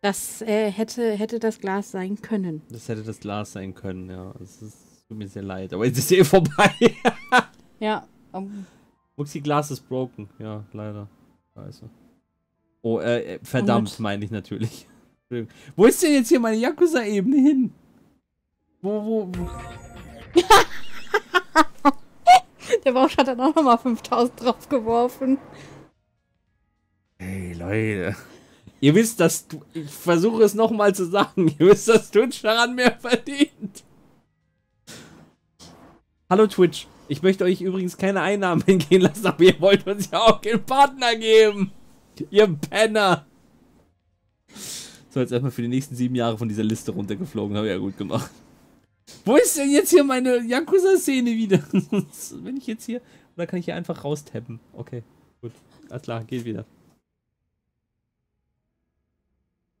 Das äh, hätte, hätte das Glas sein können. Das hätte das Glas sein können, ja. Es ist, tut mir sehr leid, aber jetzt ist eh vorbei. Ja. *laughs* um, Muxi Glas ist broken. Ja, leider. Scheiße. Oh, äh, äh, verdammt, meine ich natürlich. *laughs* Wo ist denn jetzt hier meine Yakuza-Ebene hin? Wo, wo, wo? *laughs* der Bausch hat dann auch nochmal 5000 draufgeworfen. Hey, Leute. Ihr wisst, dass du, ich versuche es nochmal zu sagen, *laughs* ihr wisst, dass Twitch daran mehr verdient. Hallo Twitch. Ich möchte euch übrigens keine Einnahmen hingehen lassen, aber ihr wollt uns ja auch keinen Partner geben. *laughs* Ihr Penner. So, jetzt erstmal für die nächsten sieben Jahre von dieser Liste runtergeflogen. Habe ich ja gut gemacht. Wo ist denn jetzt hier meine Yakuza-Szene wieder? *laughs* Wenn ich jetzt hier... Oder kann ich hier einfach raustappen? Okay, gut. Alles klar, geht wieder.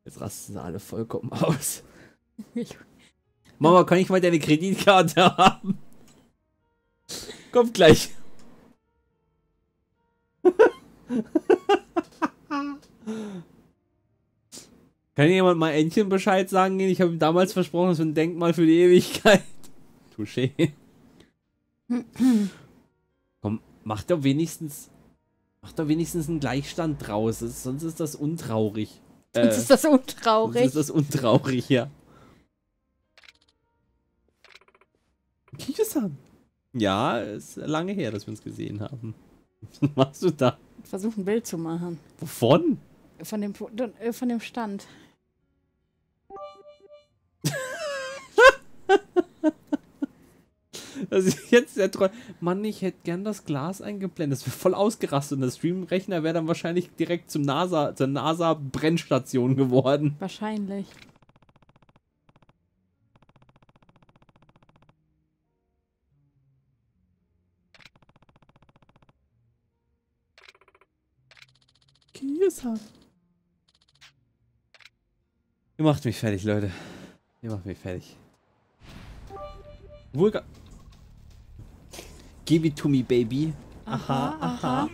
Jetzt rasten sie alle vollkommen aus. *laughs* Mama, kann ich mal deine Kreditkarte haben? Kommt gleich. Kann jemand mal Entchen Bescheid sagen gehen? Ich habe ihm damals versprochen, das ist ein Denkmal für die Ewigkeit. *laughs* Touché. Komm, mach doch wenigstens. Mach doch wenigstens einen Gleichstand draus. Sonst ist das untraurig. Äh, Jetzt ist das sonst untraurig. ist das untraurig, ja. Kiyosan. Ja, ist lange her, dass wir uns gesehen haben. *laughs* Was machst du da? Versuch ein Bild zu machen. Wovon? Von dem, äh, von dem Stand. Das ist jetzt der Troll. Mann, ich hätte gern das Glas eingeblendet. Das wäre voll ausgerastet und der Streamrechner wäre dann wahrscheinlich direkt zum NASA, zur NASA-Brennstation geworden. Wahrscheinlich. Kiyosan. Ihr macht mich fertig, Leute. Ihr macht mich fertig. Vulga. Give it to me, baby. Aha, aha.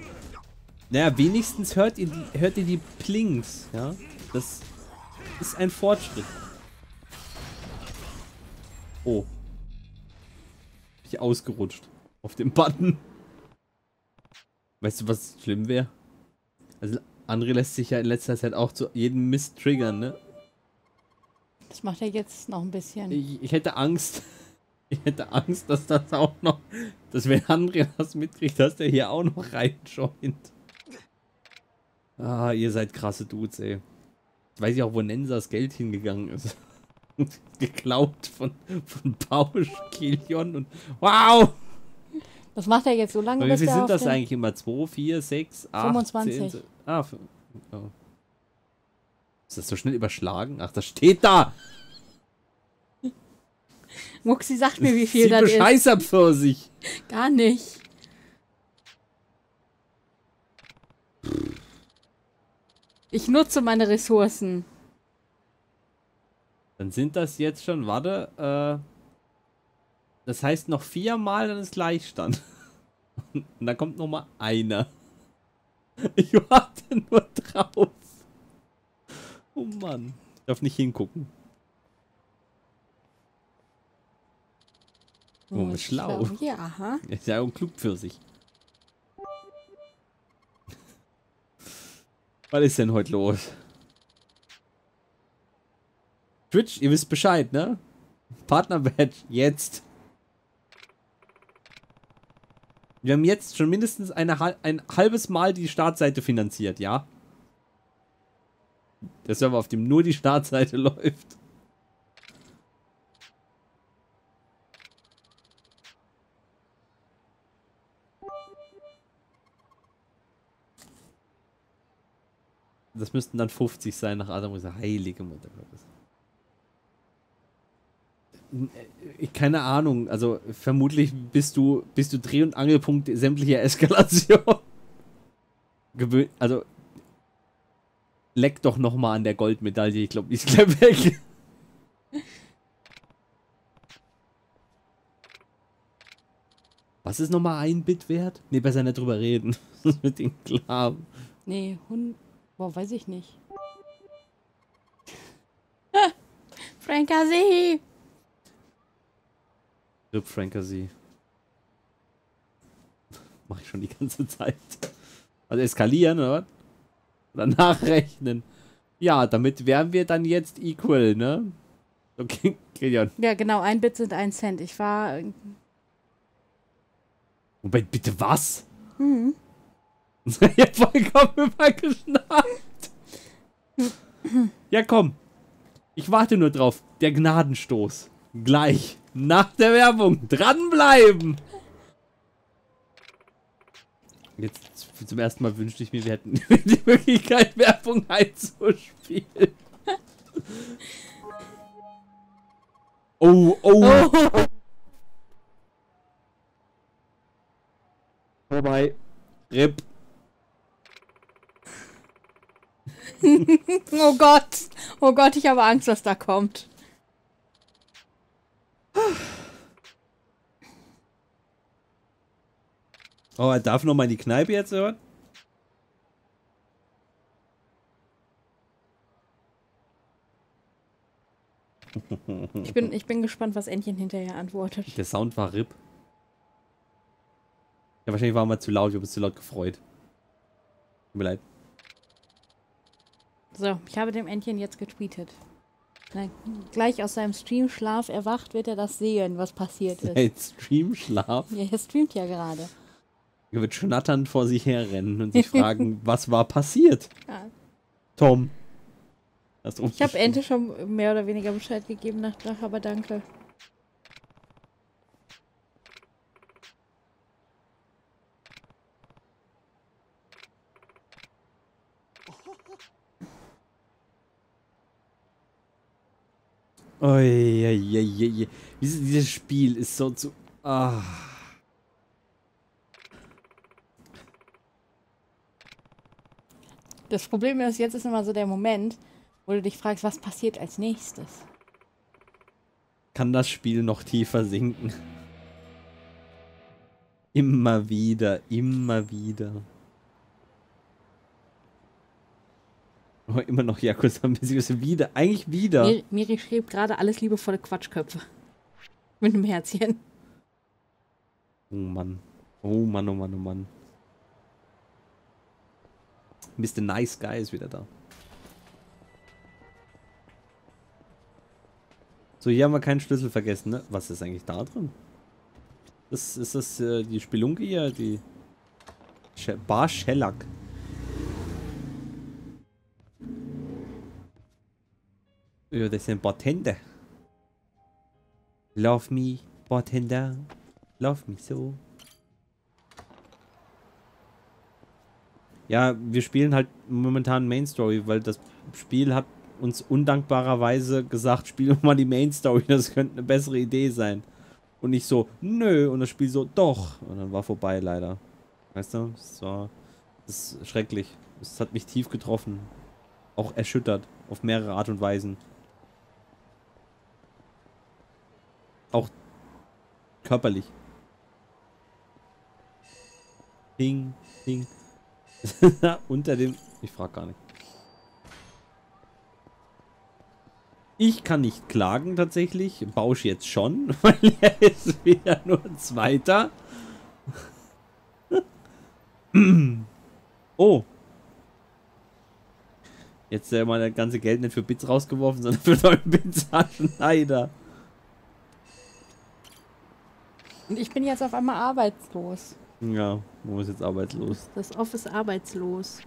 Naja, wenigstens hört ihr die, hört ihr die Plings, ja? Das ist ein Fortschritt. Oh. Bin ich ausgerutscht. Auf dem Button. Weißt du, was schlimm wäre? Also, André lässt sich ja in letzter Zeit auch zu jedem Mist triggern, ne? Das macht er jetzt noch ein bisschen. Ich, ich hätte Angst. Ich hätte Angst, dass das auch noch. Dass wenn André das mitkriegt, dass der hier auch noch reinjoint. Ah, ihr seid krasse Dudes, ey. Jetzt weiß ich auch, wo Nensas Geld hingegangen ist. *laughs* Geklaut von, von Pausch, Kilion und. Wow! Das macht er jetzt so lange, Wie viel sind das eigentlich immer? 2, 4, 6, 8, 25. 10? Ah, oh. Ist das so schnell überschlagen? Ach, das steht da! Muxi sagt mir, wie viel Sieht das ist. bescheißer Pfirsich. Gar nicht. Ich nutze meine Ressourcen. Dann sind das jetzt schon, warte, äh, das heißt noch viermal, dann ist Gleichstand. *laughs* Und dann kommt noch mal einer. Ich warte nur drauf. Oh Mann. Ich darf nicht hingucken. Oh, ist schlau. Ja, aha. Ist *laughs* ja auch klug für sich. *laughs* Was ist denn heute los? Twitch, ihr wisst Bescheid, ne? Partner-Badge, jetzt. Wir haben jetzt schon mindestens eine, ein halbes Mal die Startseite finanziert, ja? Der Server, auf dem nur die Startseite *laughs* läuft. Das müssten dann 50 sein nach Adam und dieser heilige Mutter Gottes. Ich, keine Ahnung, also vermutlich bist du, bist du Dreh- und Angelpunkt sämtlicher Eskalation. *laughs* Also leck doch noch mal an der Goldmedaille, ich glaube, die ist gleich weg. Was ist nochmal ein Bit wert? Ne, besser nicht drüber reden. *laughs* Das ist mit den klar. Nee, Hund. Boah, weiß ich nicht. *laughs* Franka See! Rip Frankersy. Mach ich schon die ganze Zeit. Also eskalieren, oder was? Oder nachrechnen. Ja, damit wären wir dann jetzt equal, ne? Okay, *laughs* Kilian. Ja, genau, ein Bit sind ein Cent. Ich war. äh, Moment, bitte was? Mhm. Ja, vollkommen übergeschnappt. ja, komm. Ich warte nur drauf. Der Gnadenstoß. Gleich. Nach der Werbung. Dranbleiben. Jetzt zum ersten Mal wünschte ich mir, wir hätten die Möglichkeit, Werbung einzuspielen. Oh, oh. Vorbei. RIP. *laughs* Oh Gott! Oh Gott, ich habe Angst, was da kommt. Oh, er darf noch mal in die Kneipe jetzt hören? Ich bin, ich bin gespannt, was Entchen hinterher antwortet. Der Sound war RIP. Ja, wahrscheinlich war mal zu laut. Ich habe mich zu laut gefreut. Tut mir leid. So, ich habe dem Entchen jetzt getweetet. Na, gleich aus seinem Streamschlaf erwacht, wird er das sehen, was passiert ist. Ein Streamschlaf. Ja, er streamt ja gerade. Er wird schnatternd vor sich herrennen und sich fragen, *laughs* was war passiert? Ja. Tom. Hast du Ich habe? Ente schon mehr oder weniger Bescheid gegeben nach Drach, aber danke. Uiuiuiui. Dieses, dieses Spiel ist so zu. Ah. Das Problem ist, jetzt ist immer so der Moment, wo du dich fragst, was passiert als nächstes. Kann das Spiel noch tiefer sinken? Immer wieder, immer wieder. Oh, immer noch Yakuza *laughs* beziehungsweise wieder, eigentlich wieder. Mir, Miri schrieb gerade alles liebevolle Quatschköpfe. Mit einem Herzchen. Oh Mann. Oh Mann, oh Mann, oh Mann. Mr. Nice Guy ist wieder da. So, hier haben wir keinen Schlüssel vergessen, ne? Was ist eigentlich da drin? Das ist das äh, die Spelunke hier, die Bar Shellac. Ja, das sind Bartender. Love me, Bartender. Love me so. Ja, wir spielen halt momentan Main Story, weil das Spiel hat uns undankbarerweise gesagt, spiel mal die Main Story, das könnte eine bessere Idee sein. Und nicht so, nö, und das Spiel so, doch. Und dann war vorbei leider. Weißt du, das war das ist schrecklich. Es hat mich tief getroffen. Auch erschüttert. Auf mehrere Art und Weisen. Auch körperlich. Ding, ding. *laughs* Unter dem... Ich frag gar nicht. Ich kann nicht klagen tatsächlich. Bausch jetzt schon, *laughs* weil er ist wieder nur ein Zweiter. *laughs* oh. Jetzt äh, mal das ganze Geld nicht für Bits rausgeworfen, sondern für neue Bits-Schneider. Und ich bin jetzt auf einmal arbeitslos. Ja, wo ist jetzt arbeitslos? Das Off ist arbeitslos.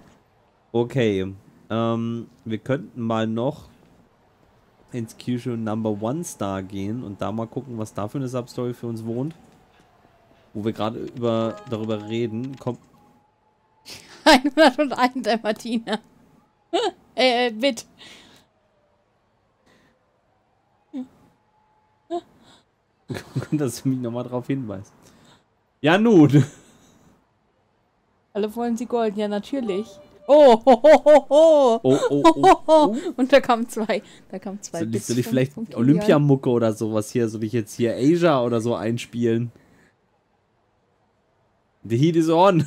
Okay. Ähm, wir könnten mal noch ins Kyushu Number One Star gehen und da mal gucken, was da für eine Substory für uns wohnt. Wo wir gerade über darüber reden, kommt. 101 der Martina. äh, äh, Gut, dass du mich nochmal darauf hinweist. Ja, nun. Alle wollen sie Gold, ja, natürlich. Oh, ho, ho, ho, ho. Oh, oh, oh, oh. Und da kamen zwei. Da kamen zwei Soll soll ich vielleicht. Olympiamucke oder sowas hier, soll ich jetzt hier Asia oder so einspielen? The heat is on.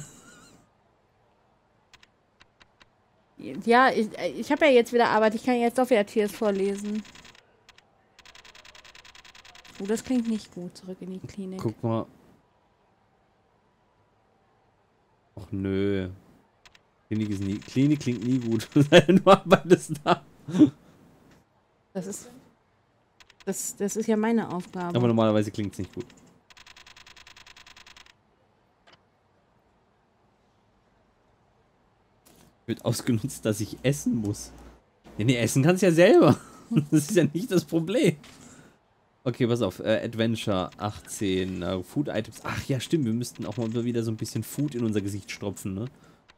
Ja, ich, ich habe ja jetzt wieder Arbeit. Ich kann jetzt doch wieder Tears vorlesen. Oh, das klingt nicht gut. Zurück in die Klinik. Guck mal. Och nö. Klinik ist nie. Klinik klingt nie gut. *laughs* du arbeitest da. Das ist. Das, das ist ja meine Aufgabe. Aber normalerweise klingt es nicht gut. Wird ausgenutzt, dass ich essen muss. Ja, nee, essen kannst du ja selber. *laughs* Das ist ja nicht das Problem. Okay, pass auf. Äh, Adventure 18. Äh, Food Items. Ach ja, stimmt. Wir müssten auch mal wieder so ein bisschen Food in unser Gesicht stropfen, ne?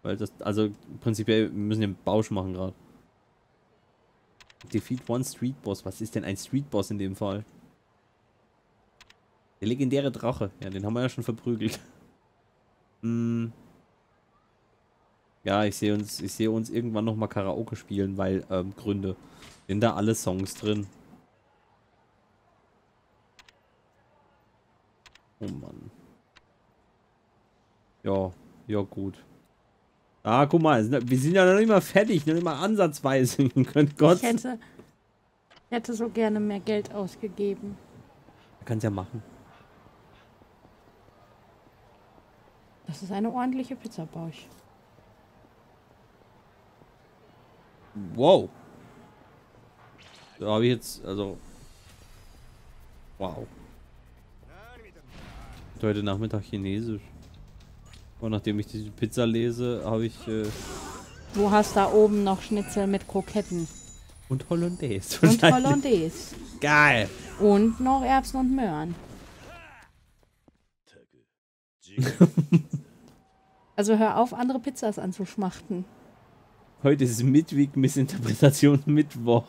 Weil das, also prinzipiell, wir müssen den Bausch machen gerade. Defeat one Street Boss. Was ist denn ein Street Boss in dem Fall? Der legendäre Drache. Ja, den haben wir ja schon verprügelt. *laughs* Hm. Ja, ich sehe uns, ich uns irgendwann noch mal Karaoke spielen, weil ähm, Gründe. Sind da alle Songs drin? Oh Mann. Ja, ja gut. Ah, guck mal, wir sind ja noch nicht mal fertig, noch nicht mal ansatzweise. *laughs* Gott. ich hätte, hätte so gerne mehr Geld ausgegeben. Kannst ja machen. Das ist eine ordentliche Pizza, Bausch. Wow. Da habe ich jetzt, also. Wow heute Nachmittag Chinesisch. Und nachdem ich die Pizza lese, habe ich... Äh du hast da oben noch Schnitzel mit Kroketten. Und Hollandaise. Und Hollandaise. Geil. Und noch Erbsen und Möhren. *laughs* also hör auf, andere Pizzas anzuschmachten. Heute ist Midweek Missinterpretation *laughs* Mittwoch.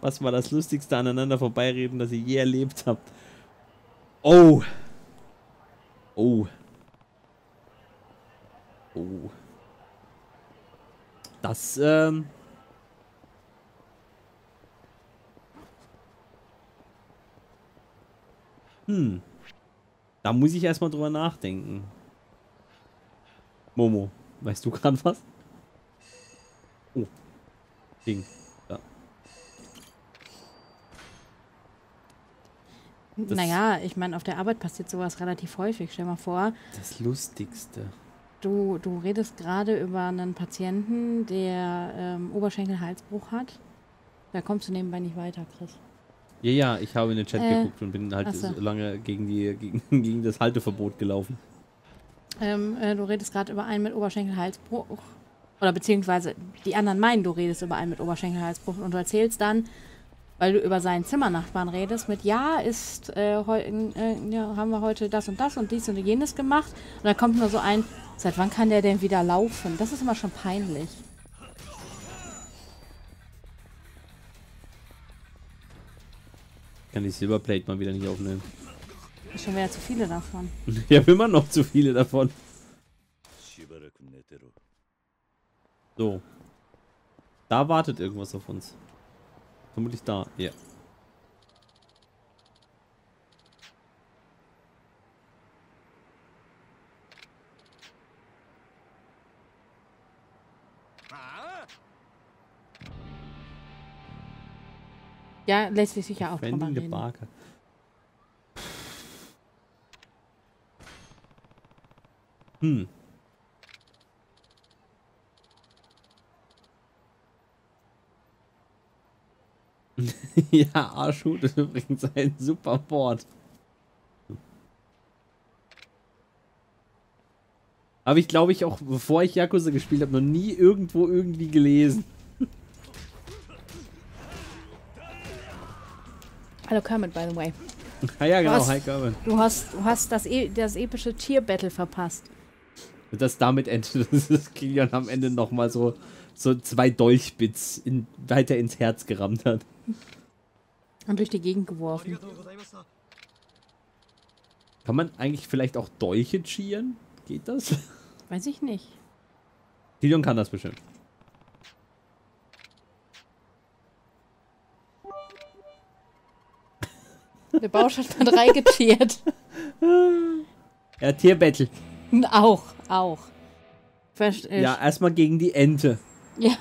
Was war das Lustigste aneinander vorbeireden, das ihr je erlebt habt? Oh! Oh. Oh. Das, ähm. Hm. Da muss ich erstmal drüber nachdenken. Momo, weißt du gerade was? Oh. Ding. Da. Das- naja, ich meine, auf der Arbeit passiert sowas relativ häufig. Stell mal vor, Das Lustigste. du, du redest gerade über einen Patienten, der ähm, Oberschenkel-Halsbruch hat. Da kommst du nebenbei nicht weiter, Chris. Ja, ja, ich habe in den Chat Äh, geguckt und bin halt so lange gegen, die, gegen, *laughs* gegen das Halteverbot gelaufen. Ähm, äh, du redest gerade über einen mit Oberschenkel-Halsbruch. Oder beziehungsweise die anderen meinen, du redest über einen mit Oberschenkel-Halsbruch und du erzählst dann, weil du über seinen Zimmernachbarn redest mit ja ist äh, äh, ja, haben wir heute das und das und dies und jenes gemacht. Und dann kommt nur so ein seit wann kann der denn wieder laufen? Das ist immer schon peinlich. Kann die Silverplate mal wieder nicht aufnehmen. Ist schon wieder zu viele davon. *laughs* Ich habe immer noch zu viele davon. So. Da wartet irgendwas auf uns. Vermutlich da. Ja. Ja, lässt sich sicher auch drüber reden. Barker. Hm. *laughs* ja, Arschhut ist übrigens ein super Board. Habe ich, glaube ich, auch bevor ich Yakuza gespielt habe, noch nie irgendwo irgendwie gelesen. Hallo Kermit, by the way. Ah ja, genau, Was? Hi Kermit. Du hast, du hast das, e das epische Tier-Battle verpasst. Und das damit endet, dass *laughs* das Kilian am Ende nochmal so, so zwei Dolchbits in, weiter ins Herz gerammt hat. Und durch die Gegend geworfen. Kann man eigentlich vielleicht auch Dolche cheeren? Geht das? Weiß ich nicht. Kilian kann das bestimmt. Der Bausch hat mal drei getiert. *laughs* Ja, Tierbattle. auch, auch. Verst äh, Ja, erstmal gegen die Ente. Ja.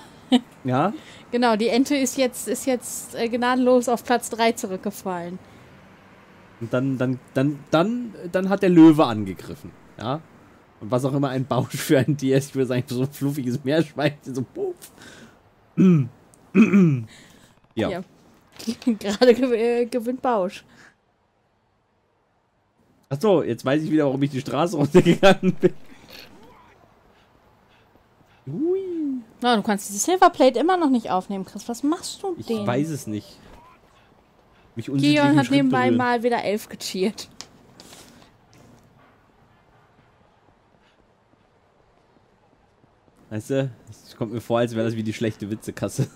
Ja? Genau, die Ente ist jetzt, ist jetzt äh, gnadenlos auf Platz 3 zurückgefallen. Und dann, dann, dann, dann, dann hat der Löwe angegriffen. Ja? Und was auch immer ein Bausch für ein Tier ist, ich würde sagen, so ein fluffiges Meerschweinchen, so puff. *clears throat* ja. Ja. *laughs* Gerade äh, gewinnt Bausch. Achso, jetzt weiß ich wieder, warum ich die Straße runtergegangen bin. Hui. Na, du kannst diese Silverplate immer noch nicht aufnehmen, Chris. Was machst du Ich denn? weiß es nicht. Mich Gion hat nebenbei mal wieder elf gecheert. Weißt du, es kommt mir vor, als wäre das wie die schlechte Witzekasse.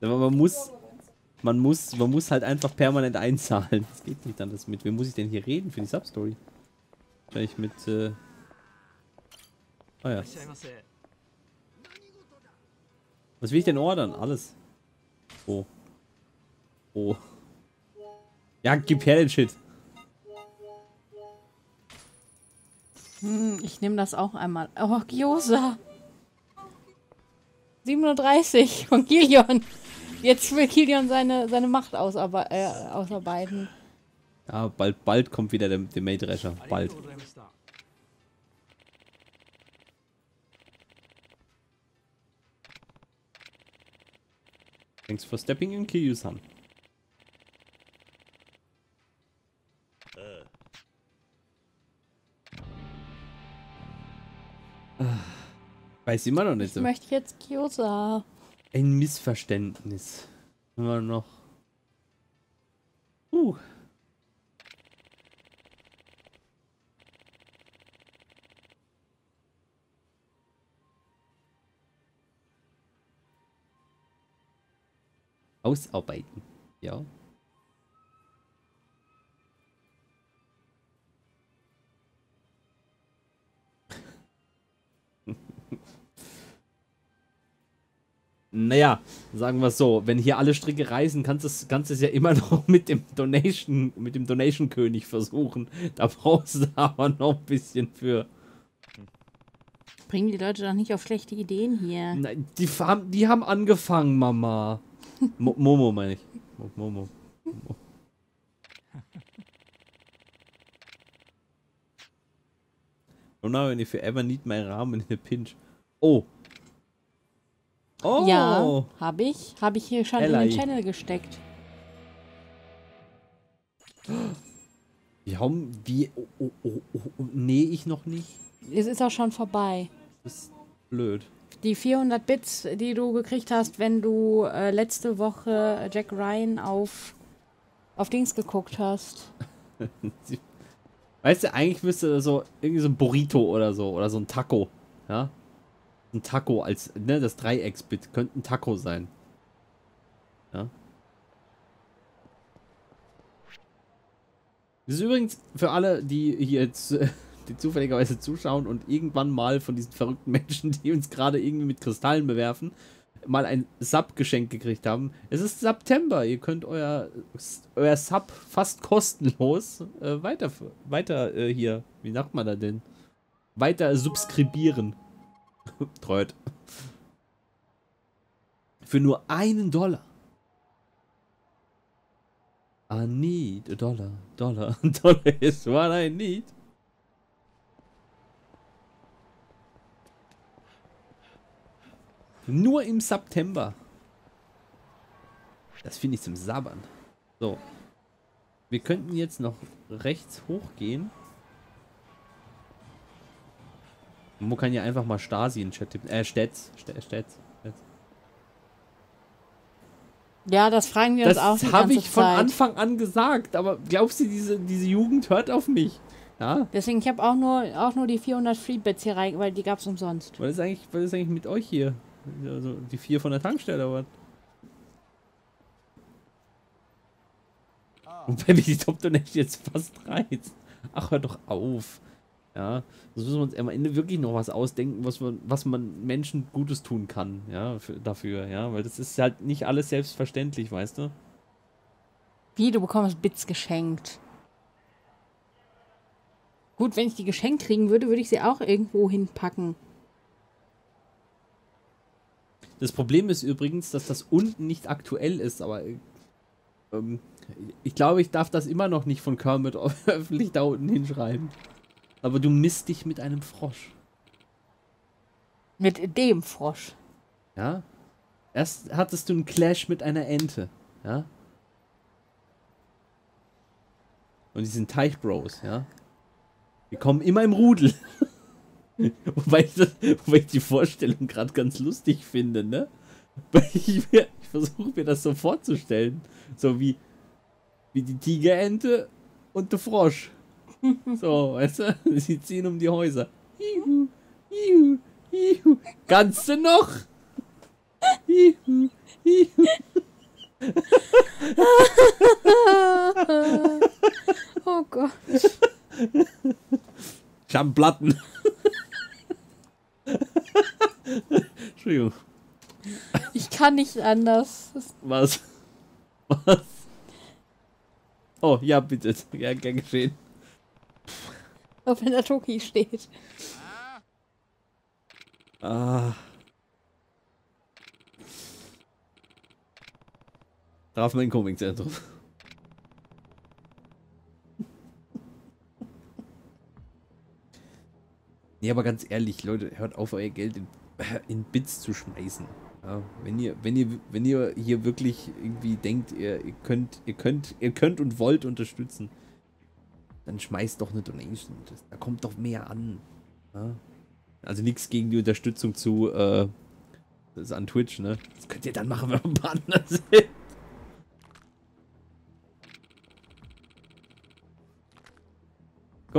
Aber man muss, man muss, man muss halt einfach permanent einzahlen. Das geht nicht anders mit. Wem muss ich denn hier reden für die Substory? Wahrscheinlich mit, äh... Oh ja. Was will ich denn ordern? Alles. Oh. Oh. Ja, gib her den Shit. Hm, ich nehme das auch einmal. Oh, Gyoza. 37 von Kilion. Jetzt will Kilion seine, seine Macht ausarbe äh, ausarbeiten. Ja, bald, bald kommt wieder der, der Maid-Drescher. Bald. Thanks for stepping in, Kiryu-san. Weiß immer noch nicht Ich so. möchte jetzt Gyoza. Ein Missverständnis. Immer noch. Uh. Ausarbeiten. Ja. *laughs* Naja, sagen wir es so, wenn hier alle Stricke reißen, kannst du es kannst es ja immer *laughs* noch mit dem Donation, mit dem Donation-König versuchen. Da brauchst du aber noch ein bisschen für. Bringen die Leute doch nicht auf schlechte Ideen hier. Nein, die haben, die haben angefangen, Mama. Mo Momo meine ich. Mo Momo. Momo. Oh no, and if you ever need my ramen in a pinch. Oh. Oh. Ja, habe ich. Habe ich hier schon in Ella. den Channel gesteckt. Wir haben, wie, oh, oh, oh, oh, oh, nee, ich noch nicht. Es ist auch schon vorbei. Das ist blöd. Die 400 Bits, die du gekriegt hast, wenn du äh, letzte Woche Jack Ryan auf, auf Dings geguckt hast. *laughs* weißt du, eigentlich müsste so irgendwie so ein Burrito oder so oder so ein Taco, ja? Ein Taco als, ne, das Dreiecksbit könnte ein Taco sein. Ja? Das ist übrigens für alle, die hier jetzt *laughs* die zufälligerweise zuschauen und irgendwann mal von diesen verrückten Menschen, die uns gerade irgendwie mit Kristallen bewerfen, mal ein Sub geschenkt gekriegt haben. Es ist September. Ihr könnt euer, euer Sub fast kostenlos äh, weiter, weiter äh, hier, wie sagt man da denn? Weiter subskribieren. *laughs* Treut. Für nur einen Dollar. I need a dollar. Dollar. *laughs* Dollar is what I need. Nur im September. Das finde ich zum Sabbern. So. Wir könnten jetzt noch rechts hochgehen. Mo kann ja einfach mal Stasi in Chat tippen. Äh, Stetz. Stetz. Stetz. Ja, das fragen wir uns auch Das habe ich von Zeit. Anfang an gesagt, aber glaubst du, diese, diese Jugend hört auf mich? Ja? Deswegen, ich habe auch nur, auch nur die 400 Freebits hier rein, weil die gab es umsonst. Was ist, eigentlich, was ist eigentlich mit euch hier? Also die vier von der Tankstelle, aber. Und wenn mich die Top Donation jetzt fast reizt. Ach, hör doch auf. Ja, das müssen wir uns am Ende wirklich noch was ausdenken, was man, was man Menschen Gutes tun kann, ja, für, dafür, ja, weil das ist halt nicht alles selbstverständlich, weißt du? Wie, du bekommst Bits geschenkt. Gut, wenn ich die geschenkt kriegen würde, würde ich sie auch irgendwo hinpacken. Das Problem ist übrigens, dass das unten nicht aktuell ist, aber ähm, ich glaube, ich darf das immer noch nicht von Kermit *laughs* öffentlich da unten hinschreiben. Aber du misst dich mit einem Frosch. Mit dem Frosch. Ja. Erst hattest du einen Clash mit einer Ente. Ja. Und die sind Teichbros, ja. Die kommen immer im Rudel. *laughs* *laughs* wobei, ich das, wobei ich die Vorstellung gerade ganz lustig finde, ne? *laughs* Weil ich, ich versuche mir das so vorzustellen. So wie, wie die Tigerente und der Frosch. *laughs* So, weißt du? Sie ziehen um die Häuser. Juhu, juhu, juhu. Kannst du noch? Juhu, juhu. oh Gott. Ich hab Platten. *laughs* Entschuldigung. Ich kann nicht anders. Was? Was? Oh, ja, bitte. Ja, gern geschehen. Auch wenn der Toki steht. Ah. Darf mein Comic-Zentrum. Nee, aber ganz ehrlich, Leute, hört auf, euer Geld in, *clears throat* in Bits zu schmeißen. Ja, wenn ihr, wenn ihr, wenn ihr hier wirklich irgendwie denkt, ihr, ihr könnt, ihr könnt, ihr könnt und wollt unterstützen, dann schmeißt doch eine Donation. Das, da kommt doch mehr an. Ja? Also nichts gegen die Unterstützung zu äh, das ist an Twitch, ne? Das könnt ihr dann machen, wenn wir ein Partner *laughs* sind.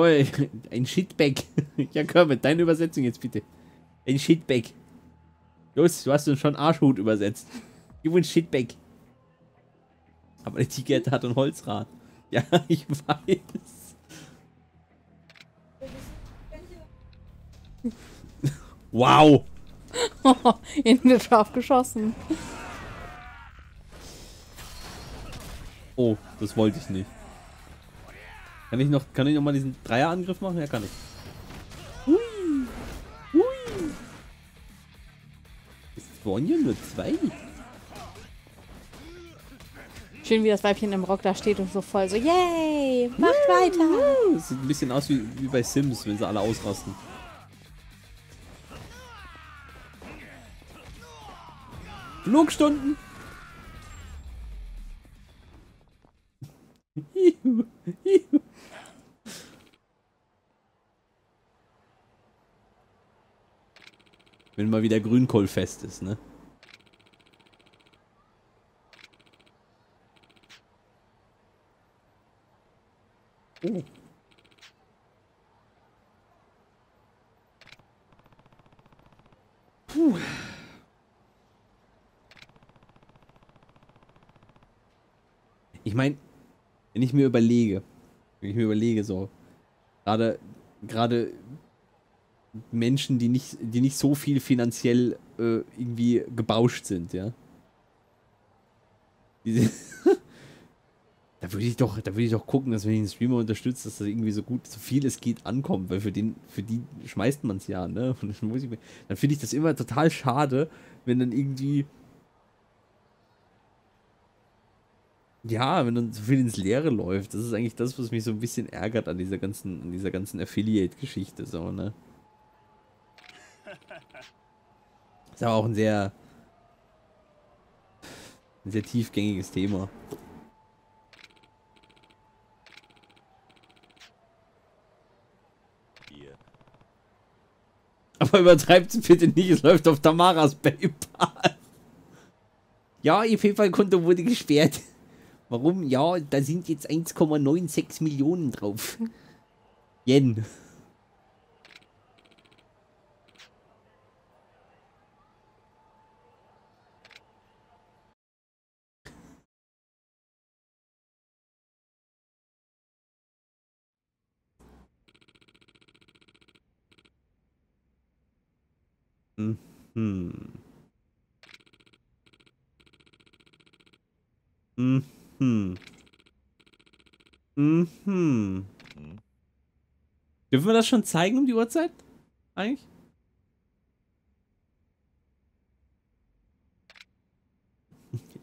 Mal, *laughs* ein Shitbag. *laughs* ja, Kermit, deine Übersetzung jetzt bitte. Ein Shitbag. Los, du hast uns schon Arschhut übersetzt. Gib uns Shitbag. Aber die Ticket hat ein Holzrad. Ja, *laughs* ich weiß. Wow! In wird drauf geschossen. Oh, das wollte ich nicht. Kann ich noch, kann ich noch mal diesen Dreierangriff machen? Ja, kann ich. Hui. Hui. Es waren ja nur zwei. Schön, wie das Weibchen im Rock da steht und so voll so, yay, macht weiter. Das sieht ein bisschen aus wie, wie bei Sims, wenn sie alle ausrasten. Flugstunden. Wenn mal wieder Grünkohlfest ist, ne? Oh. Puh. Ich meine, wenn ich mir überlege, Wenn ich mir überlege, so. Gerade, gerade Menschen, die nicht, die nicht so viel finanziell äh, irgendwie gebauscht sind, ja. *laughs* Da würde ich doch, da würde ich doch gucken, dass wenn ich einen Streamer unterstütze, dass das irgendwie so gut, so viel es geht ankommt, weil für den, für die schmeißt man es ja, ne? Dann, dann finde ich das immer total schade, wenn dann irgendwie ja, wenn dann so viel ins Leere läuft. Das ist eigentlich das, was mich so ein bisschen ärgert an dieser ganzen, an dieser ganzen Affiliate-Geschichte, so, ne? Ist aber auch ein sehr, ein sehr tiefgängiges Thema. Aber übertreibt es bitte nicht, es läuft auf Tamaras PayPal. Ja, ihr PayPal-Konto wurde gesperrt. Warum? Ja, da sind jetzt 1,96 Millionen drauf. Yen. Mhm. Mhm. Mhm. Hm? Dürfen wir das schon zeigen um die Uhrzeit? Eigentlich?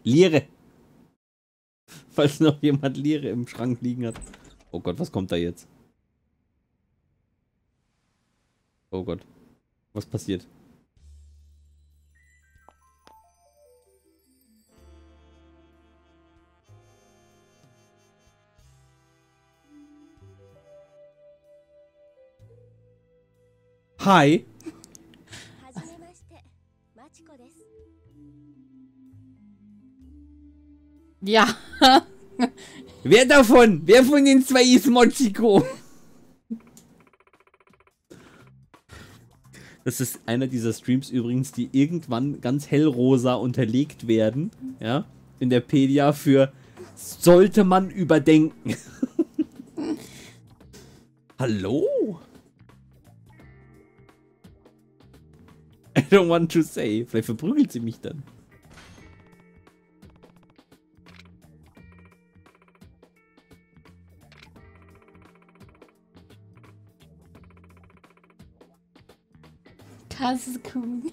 Leere. *laughs* Falls noch jemand Leere im Schrank liegen hat. Oh Gott, was kommt da jetzt? Oh Gott. Was passiert? Hi. Ja. *laughs* Wer davon? Wer von den zwei ist Mochiko? Das ist einer dieser Streams übrigens, die irgendwann ganz hellrosa unterlegt werden. Ja. In der Pedia für sollte man überdenken. *laughs* Hallo? Don't want to say. Vielleicht verprügelt sie mich dann. Kaskun.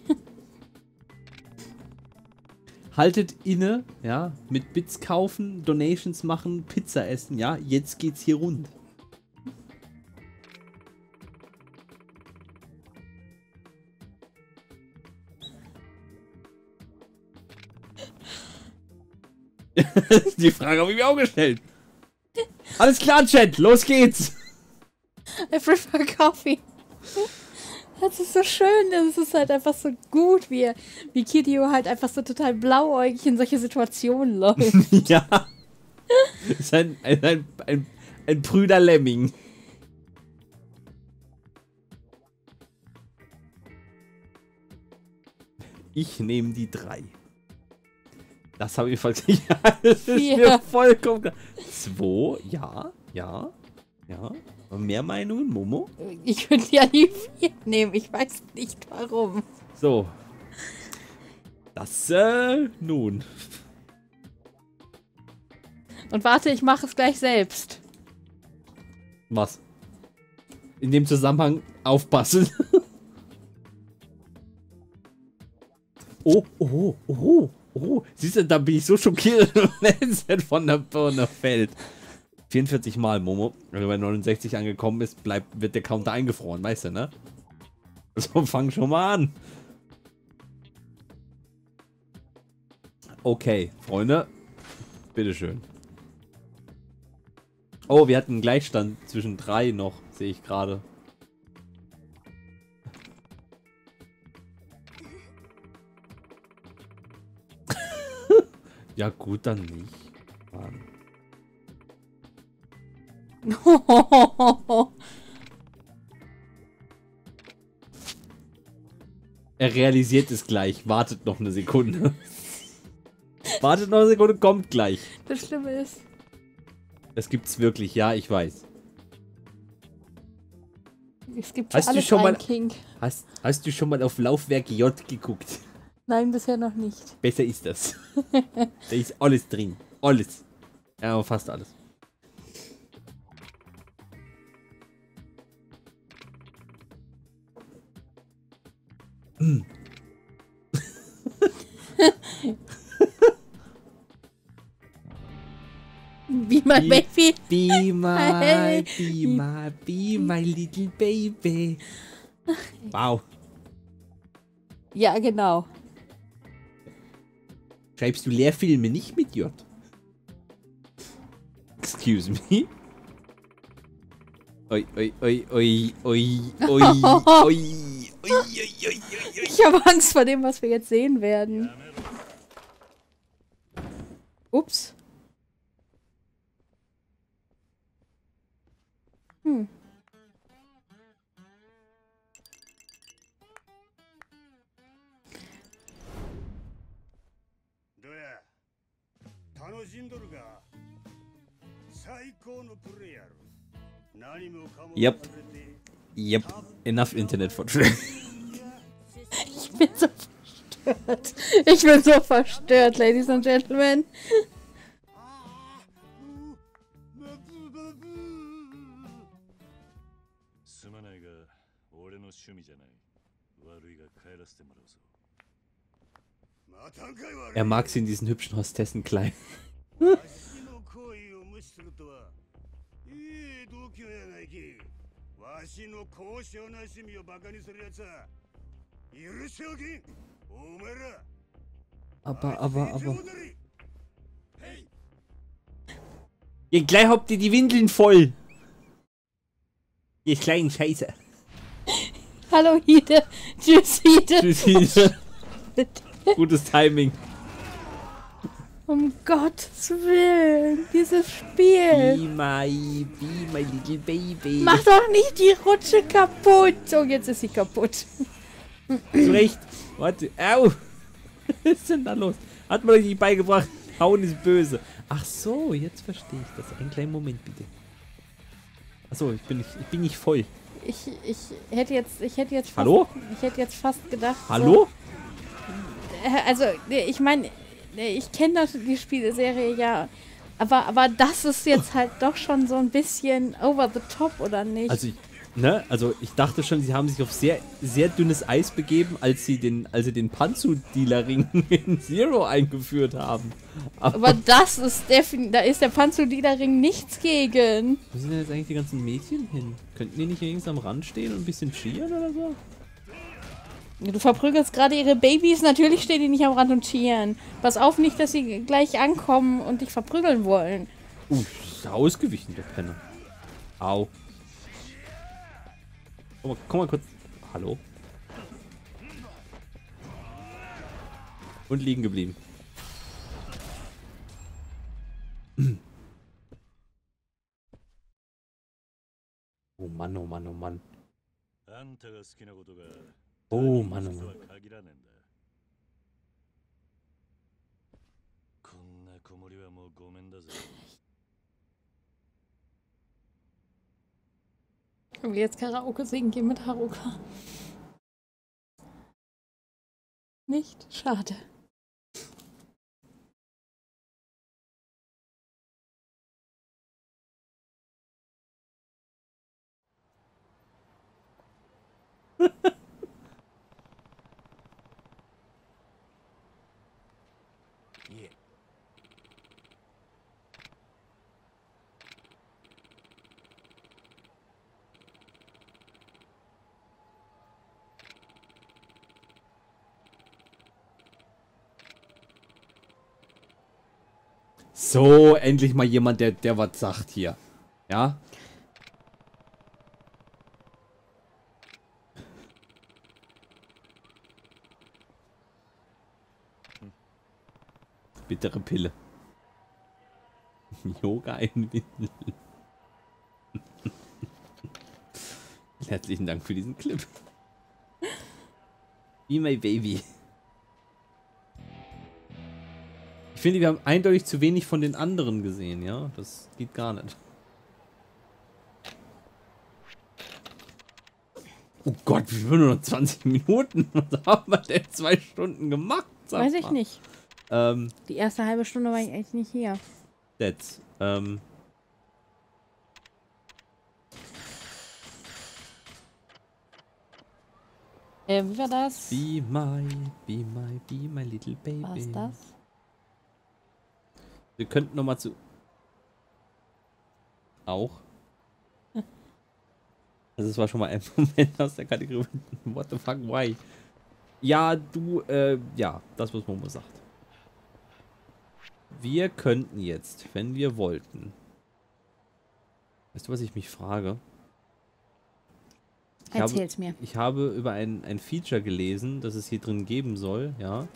Haltet inne, ja, mit Bits kaufen, Donations machen, Pizza essen, ja, jetzt geht's hier rund. *laughs* Die Frage habe ich mir auch gestellt. Alles klar, Chat, los geht's. I prefer coffee. Das ist so schön, das ist halt einfach so gut, wie, wie Kidio halt einfach so total blauäugig in solche Situationen läuft. *laughs* ja. Ist ein, ein, ein, ein, ein Brüder Lemming. Ich nehme die drei. Das habe ich falsch. *laughs* Ja, das ist mir vollkommen klar. Zwei, ja, ja, ja. Und mehr Meinungen, Momo? Ich würde ja nie vier nehmen, ich weiß nicht warum. So. Das, äh, nun. Und warte, ich mache es gleich selbst. Was? In dem Zusammenhang aufpassen. *laughs* oh, oh, oh, oh. Siehst du, da bin ich so schockiert, *laughs* wenn es von der fällt. 44 Mal, Momo. Wenn du bei 69 angekommen bist, bleibt, wird der Counter eingefroren, weißt du, ne? So, *laughs* fang schon mal an. Okay, Freunde. Bitteschön. Oh, wir hatten einen Gleichstand zwischen drei noch, sehe ich gerade. Ja gut, dann nicht. Mann. *laughs* Er realisiert es gleich. Wartet noch eine Sekunde. *laughs* Wartet noch eine Sekunde, kommt gleich. Das Schlimme ist, Das gibt's wirklich, ja, ich weiß. Es gibt Hast du alles schon mal- einen King. Hast, hast du schon mal auf Laufwerk J geguckt? Nein, bisher noch nicht. Besser ist das. da ist alles drin. Alles. Ja, fast alles. Wie mein Wie- Baby. Be my, *laughs* be my, be my little baby. Wow. Ja, genau. Schreibst du Lehrfilme nicht mit J? Excuse me? Oi, oi, oi, oi, oi, oi, oi, oi, oi, oi, oi. Ich habe Angst vor dem, was wir jetzt sehen werden. Ups. Hm. Yep. Yep. Enough Internet Fortschritt. *laughs* Ich bin so verstört. Ich bin so verstört, Ladies and Gentlemen. Er mag sie in diesen hübschen Hostessen klein. の高尚な趣味をバカにするやつは許しておきんお前ら Aber, aber, 成長 aber. なりへい Ihr gleich habt ihr die Windeln voll. Ihr kleinen Scheiße. Hallo, Hide. Tschüss, Hide. Tschüss, Hilde. *laughs* Gutes Timing. Um Gottes Willen. Dieses Spiel. Be my, be my little baby. Mach doch nicht die Rutsche kaputt. So, jetzt ist sie kaputt. Zurecht. Warte. Au. *laughs* Was ist denn da los? Hat man euch nicht beigebracht. Hauen ist böse. Ach so, jetzt verstehe ich das. Einen kleinen Moment bitte. Achso, ich bin nicht, ich bin nicht voll. Ich, ich hätte jetzt, ich hätte jetzt fast, Hallo? Ich hätte jetzt fast gedacht. Hallo? So, äh, also, ich meine, ich kenne die Spieleserie ja. Aber, aber das ist jetzt halt doch schon so ein bisschen over the top, oder nicht? Also, ich, ne, also ich dachte schon, sie haben sich auf sehr, sehr dünnes Eis begeben, als sie den, als sie den Panzu-Dealer-Ring *laughs* in Zero eingeführt haben. aber das ist definitiv, da ist der Panzerliederring nichts gegen. Wo sind denn jetzt eigentlich die ganzen Mädchen hin? Könnten die nicht links am Rand stehen und ein bisschen cheeren oder so? Du verprügelst gerade ihre Babys, natürlich stehen die nicht am Rand und cheeren. Pass auf nicht, dass sie gleich ankommen und dich verprügeln wollen. Uh, ist ausgewichen, der Penner. Au. Komm mal, komm mal kurz. Hallo? Und liegen geblieben. *clears throat* Oh Mann, oh Mann, oh Mann. Oh Mann, oh Mann. こんな子守はもうごめんだぜ。Ich will jetzt Karaoke singen gehen mit Haruka. Nicht? Schade. *laughs* So, endlich mal jemand, der, der was sagt hier. Ja? Bittere Pille. *laughs* Yoga einbinden. *laughs* Herzlichen Dank für diesen Clip. Be my baby. Finde, wir haben eindeutig zu wenig von den anderen gesehen, ja? Das geht gar nicht. Oh Gott, wir sind nur noch 20 Minuten. *laughs* Was haben wir denn zwei Stunden gemacht? Sag Weiß ich mal. nicht. Ähm, Die erste halbe Stunde war ich echt nicht hier. that's. Ähm. Äh, wie war das? Be my, be my, be my little baby. War es das? Wir könnten noch mal zu... Auch? *laughs* Also es war schon mal ein *laughs* Moment aus der Kategorie What the fuck, why? Ja, du, äh, ja, das, was Momo sagt. Wir könnten jetzt, wenn wir wollten... Weißt du, was ich mich frage? Ich habe- Erzähl's mir. Ich habe über ein, ein Feature gelesen, das es hier drin geben soll, ja.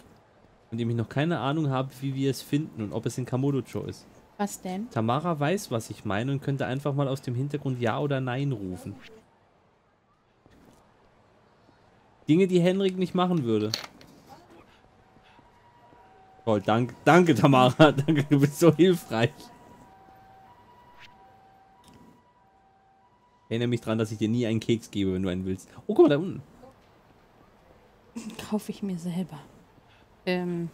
Von dem ich noch keine Ahnung habe, wie wir es finden und ob es in Kamodo-Cho ist. Was denn? Tamara weiß, was ich meine und könnte einfach mal aus dem Hintergrund Ja oder Nein rufen. Dinge, die Henrik nicht machen würde. Toll, danke, danke Tamara, *laughs* danke, du bist so hilfreich. Erinnere mich dran, dass ich dir nie einen Keks gebe, wenn du einen willst. Oh, guck mal da unten. Kaufe ich mir selber. Ähm,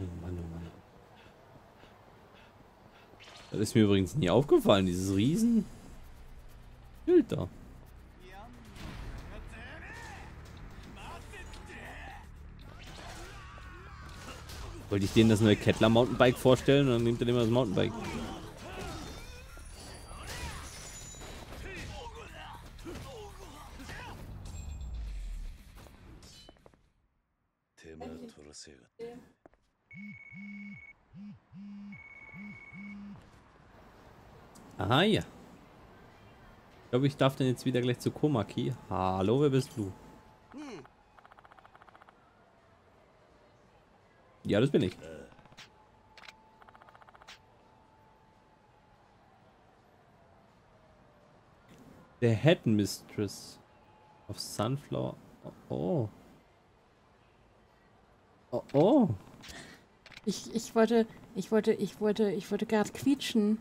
Oh Mann, oh Mann. Das ist mir übrigens nie aufgefallen, dieses riesen Bild da. Wollte ich denen das neue Kettler Mountainbike vorstellen und dann nimmt er immer das Mountainbike. Aha, ja. Ich glaube, ich darf dann jetzt wieder gleich zu Komaki. Hallo, wer bist du? Ja, das bin ich. Der Head Mistress of Sunflower. Oh. Oh. Oh, oh. ich, ich wollte, ich wollte, ich wollte, ich wollte gerade quietschen.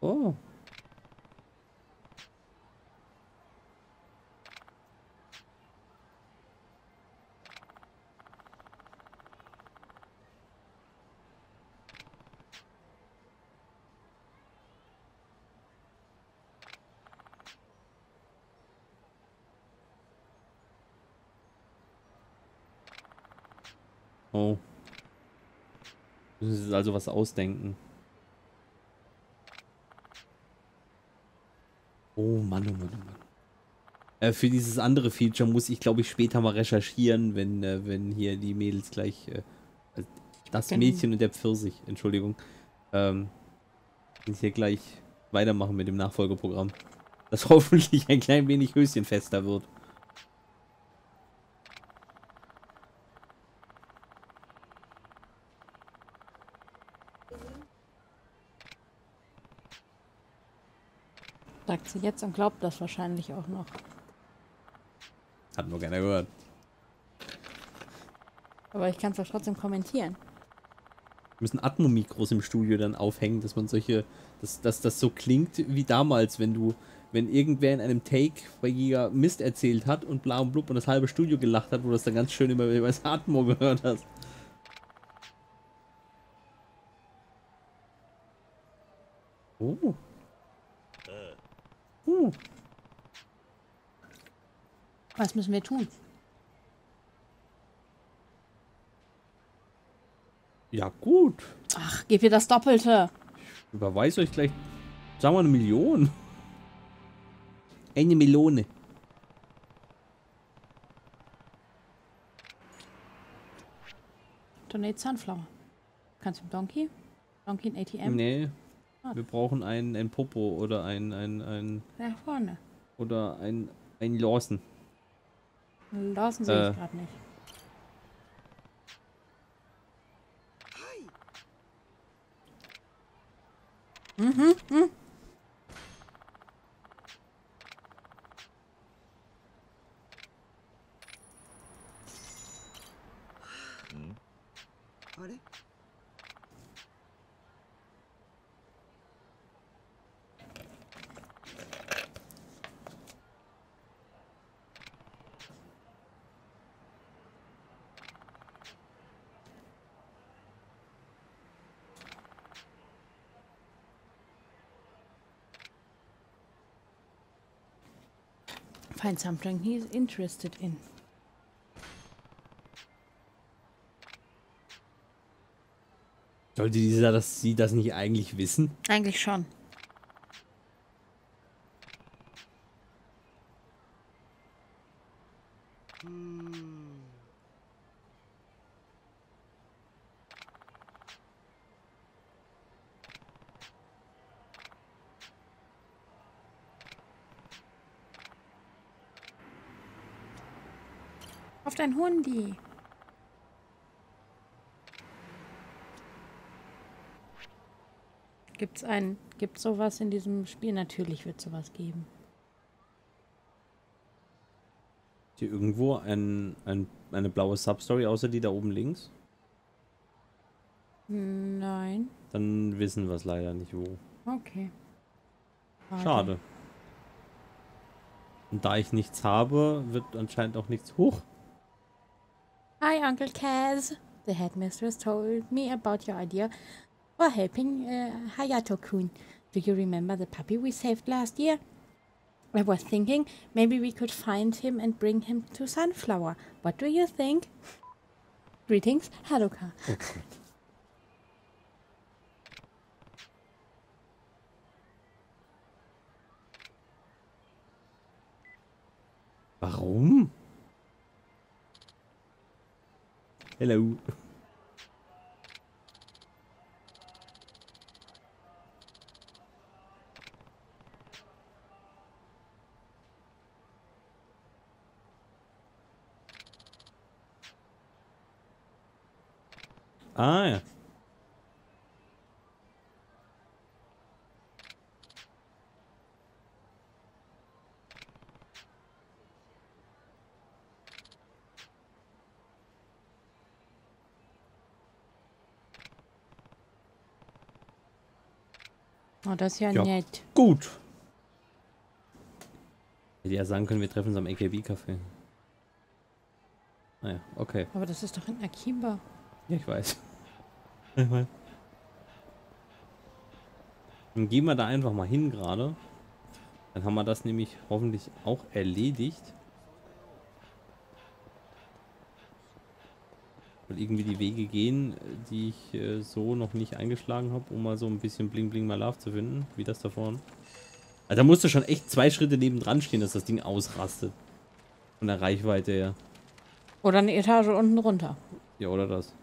Oh. Oh. Müssen Sie also was ausdenken. Oh Mann, oh Mann, oh Mann. Äh, für dieses andere Feature muss ich, glaube ich, später mal recherchieren, wenn, äh, wenn hier die Mädels gleich. Äh, äh, das Genau. Mädchen und der Pfirsich, Entschuldigung. Ähm, hier gleich weitermachen mit dem Nachfolgeprogramm. Das *laughs* hoffentlich ein klein wenig höschenfester wird. Sie jetzt und glaubt das wahrscheinlich auch noch. Hat nur keiner gehört. Aber ich kann es doch trotzdem kommentieren. Wir müssen Atmo-Mikros im Studio dann aufhängen, dass man solche, dass, dass das so klingt wie damals, wenn du, wenn irgendwer in einem Take bei Giga Mist erzählt hat und bla und blub und das halbe Studio gelacht hat, wo du das dann ganz schön immer über das Atmo gehört hast. Oh. Was müssen wir tun? Ja gut. Ach, gib ihr das Doppelte. Überweis euch gleich, sagen wir eine Million. Eine Melone. Donate Sunflower. Kannst du im Donkey? Donkey in ATM? Nee. Ah. Wir brauchen ein, ein Popo oder ein, ein, ein, Da vorne. oder ein, ein Lawson. Lawson sehe Äh. ich gerade nicht. Mhm, mhm. あれ Find something he's interested in. Sollte dieser, dass sie das nicht eigentlich wissen? Eigentlich schon. Dein Hundi. Gibt's ein, gibt's sowas in diesem Spiel? Natürlich wird sowas geben. Hier irgendwo ein, ein, eine blaue Substory, außer die da oben links? Nein. Dann wissen wir es leider nicht wo. Okay. Schade. Und da ich nichts habe, wird anscheinend auch nichts hoch. Uncle Kaz. The headmistress told me about your idea for helping uh, Hayato-kun. Do you remember the puppy we saved last year? I was thinking maybe we could find him and bring him to Sunflower. What do you think? Greetings, Haruka. Oh Gott. Warum? Hello. Ah Oh, das ist ja, Ja. nett. Gut. Hätte ja sagen können, wir treffen uns am AKB-Café. Naja, okay. Aber das ist doch in Akiba. Ja, ich weiß. *laughs* Ich weiß. Dann gehen wir da einfach mal hin gerade. Dann haben wir das nämlich hoffentlich auch erledigt. Und irgendwie die Wege gehen, die ich äh, so noch nicht eingeschlagen habe, um mal so ein bisschen Bling Bling My Love zu finden, wie das da vorne. Also da musst du schon echt zwei Schritte nebendran stehen, dass das Ding ausrastet. Von der Reichweite her. Oder eine Etage unten drunter. Ja, oder das.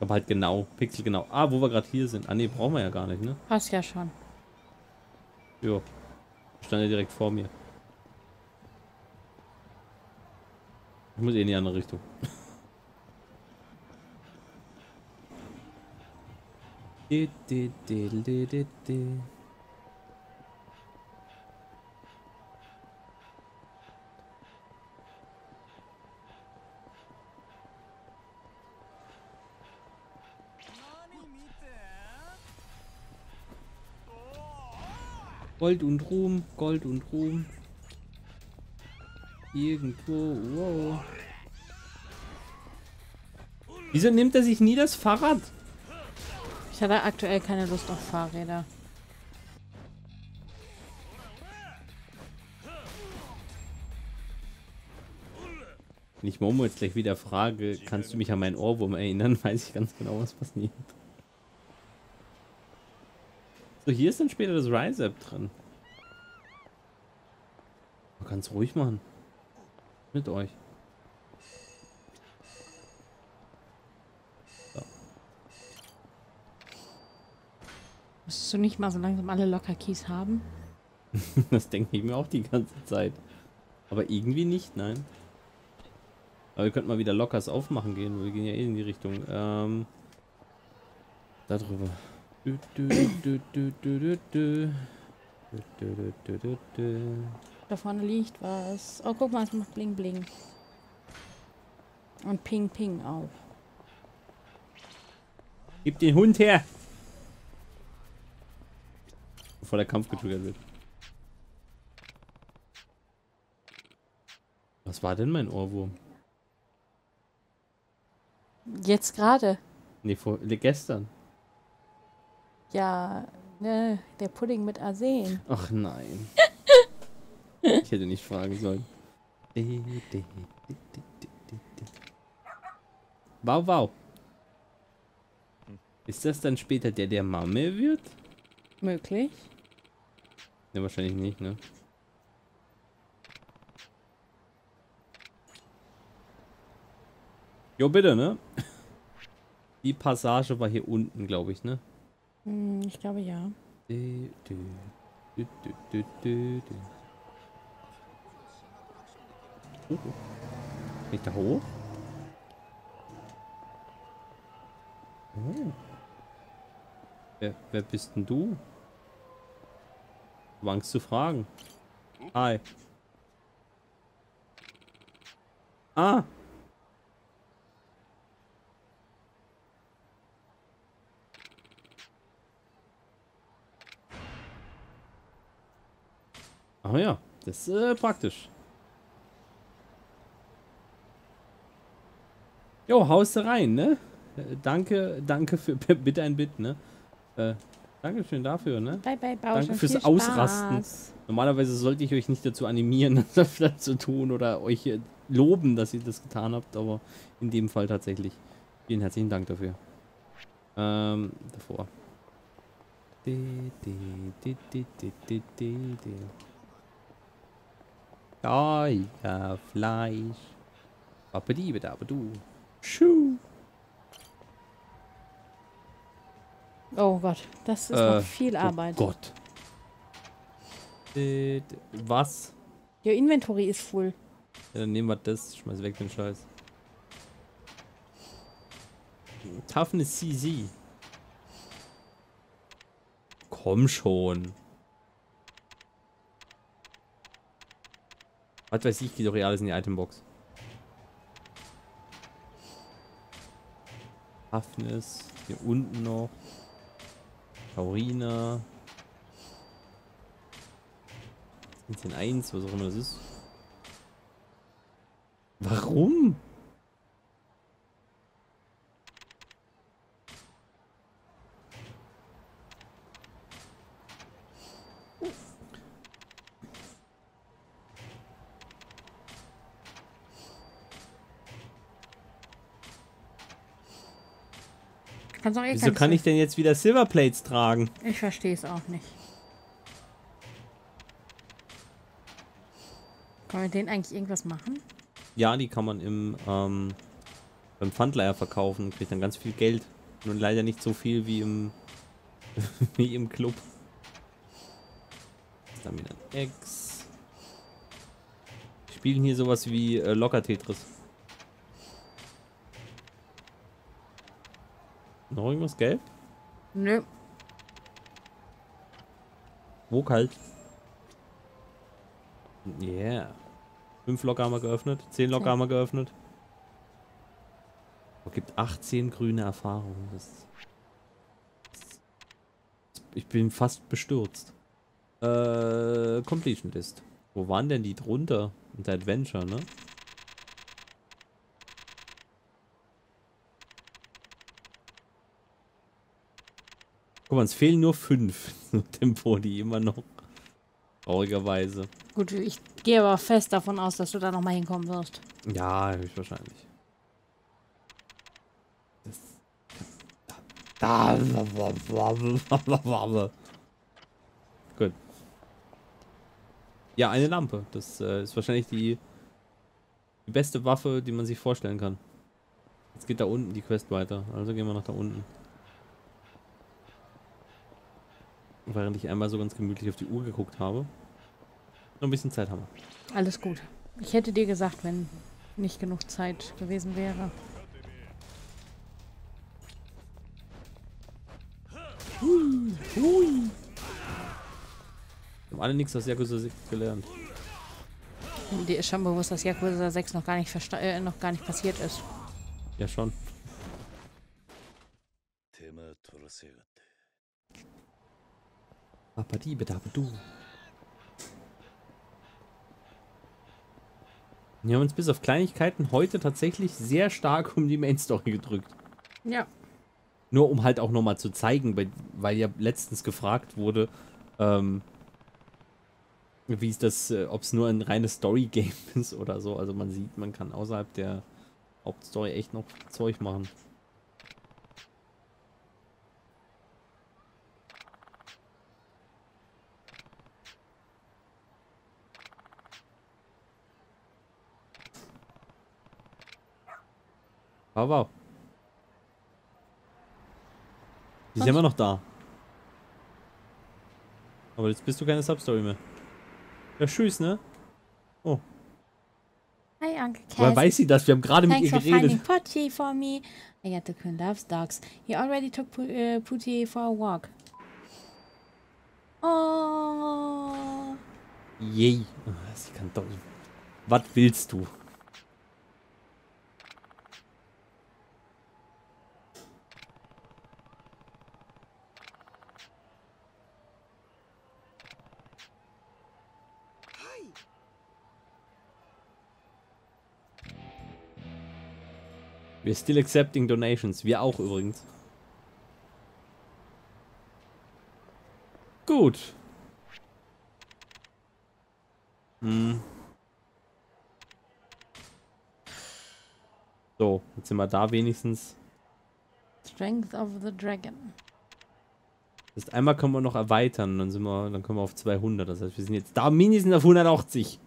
Aber halt genau, Pixel genau. Ah, wo wir gerade hier sind. Ah, ne, brauchen wir ja gar nicht, ne? Passt ja schon. Jo. Stand ja direkt vor mir. Ich muss eh in die andere Richtung. *laughs* Gold und Ruhm, Gold und Ruhm. Irgendwo, wow. Wieso nimmt er sich nie das Fahrrad? Ich hatte aktuell keine Lust auf Fahrräder. Wenn ich Momo jetzt gleich wieder frage, kannst du mich an meinen Ohrwurm erinnern, *laughs* weiß ich ganz genau, was passiert. So, hier ist dann später das Rise-Up kann es ruhig machen. Mit euch. Müsstest du nicht mal so langsam alle Locker-Keys haben? *laughs* Das denke ich mir auch die ganze Zeit. Aber irgendwie nicht, nein. Aber wir könnten mal wieder Lockers aufmachen gehen. Wir gehen ja eh in die Richtung. Ähm, da drüber. Da vorne liegt was. Oh, guck mal, es macht Bling Bling. Und Ping Ping auch. Gib den Hund her! Bevor der Kampf getriggert wird. Was war denn mein Ohrwurm? Jetzt gerade. Nee, vor, gestern. Ja, ne, der Pudding mit Arsen. Ach nein. *laughs* Ich hätte nicht fragen sollen. Wow, wow. Ist das dann später der, der Mame wird? Möglich. Ne, wahrscheinlich nicht, ne? Jo, bitte, ne? *laughs* Die Passage war hier unten, glaube ich, ne? Hm, ich glaube ja. Du, du, du. Oh. Kann ich da hoch? Oh. Wer, wer bist denn du? Angst zu fragen. Hi. Ah. Ach ja, das ist äh, praktisch. Jo, haust rein, ne? Äh, danke, danke für *laughs* bitte ein Bit, ne? Äh, Dankeschön dafür, ne? Bye, bye, Bausch. Danke fürs Ausrasten. Spaß. Normalerweise sollte ich euch nicht dazu animieren, *laughs* das vielleicht zu tun oder euch loben, dass ihr das getan habt, aber in dem Fall tatsächlich. Vielen herzlichen Dank dafür. Ähm, davor. Di. Geier Fleisch. Appetiebe, aber du. Schuh. Oh Gott, das ist Äh, noch viel Arbeit. Oh Gott. Äh, was? Your Inventory ist full. Ja, dann nehmen wir das. Schmeiß weg den Scheiß. Toughness CZ. Komm schon. Was weiß ich, geht doch eh alles in die Itembox. Toughness. Hier unten noch. Taurina. 1, was auch immer das ist. Warum? Kannst doch eh Wieso kann ich denn jetzt wieder Silverplates tragen? Ich verstehe es auch nicht. Kann man mit denen eigentlich irgendwas machen? Ja, die kann man im ähm, beim Pfandleiher verkaufen und kriegt dann ganz viel Geld. Nur leider nicht so viel wie im *laughs* wie im Club. Stamina X. Spielen hier sowas wie äh, Locker Tetris. Noch irgendwas gelb? Nö. Wo kalt? Yeah. Fünf Locker haben wir geöffnet. Zehn Locker haben wir geöffnet. Es gibt 18 grüne Erfahrungen. Das, das, ich bin fast bestürzt. Äh, Completion List. Wo waren denn die drunter? Unter Adventure, ne? Guck mal, es fehlen nur fünf *laughs* Tempo, die immer noch. Traurigerweise. Gut, ich gehe aber fest davon aus, dass du da nochmal hinkommen wirst. Ja, höchstwahrscheinlich. Das. Da. *laughs* Gut. Ja, eine Lampe. Das äh, ist wahrscheinlich die, die beste Waffe, die man sich vorstellen kann. Jetzt geht da unten die Quest weiter. Also gehen wir nach da unten. Während ich einmal so ganz gemütlich auf die Uhr geguckt habe. Noch ein bisschen Zeit haben wir. Alles gut. Ich hätte dir gesagt, wenn nicht genug Zeit gewesen wäre. Wir haben alle nichts aus Yakuza 6 gelernt. Dir ist schon bewusst, dass Yakuza 6 noch gar nicht, äh, noch gar nicht passiert ist. Ja, schon. Apadiebe, da du. Wir haben uns bis auf Kleinigkeiten heute tatsächlich sehr stark um die Main Story gedrückt. Ja. Nur um halt auch nochmal zu zeigen, weil, weil ja letztens gefragt wurde, ähm, wie ist das, äh, ob es nur ein reines Story-Game *laughs* ist oder so. Also man sieht, man kann außerhalb der Hauptstory echt noch Zeug machen. Wow, wow. Die sind immer noch da. Aber jetzt bist du keine Substory mehr. Ja, tschüss, ne? Oh. Hi, Uncle Woher Cass. weiß sie das? Wir haben gerade mit Thanks ihr for finding geredet. Poochie for me. Ayata Kun loves dogs. He already took Pu- uh, for a walk. Oh. Yay. Ah, Sie kann doch. Was willst du? We're still accepting donations. Wir auch übrigens. Gut. Hm. So, jetzt sind wir da wenigstens. Strength of the Dragon. Das heißt, einmal können wir noch erweitern, dann sind wir, dann kommen wir auf 200. Das heißt, wir sind jetzt da mindestens auf 180.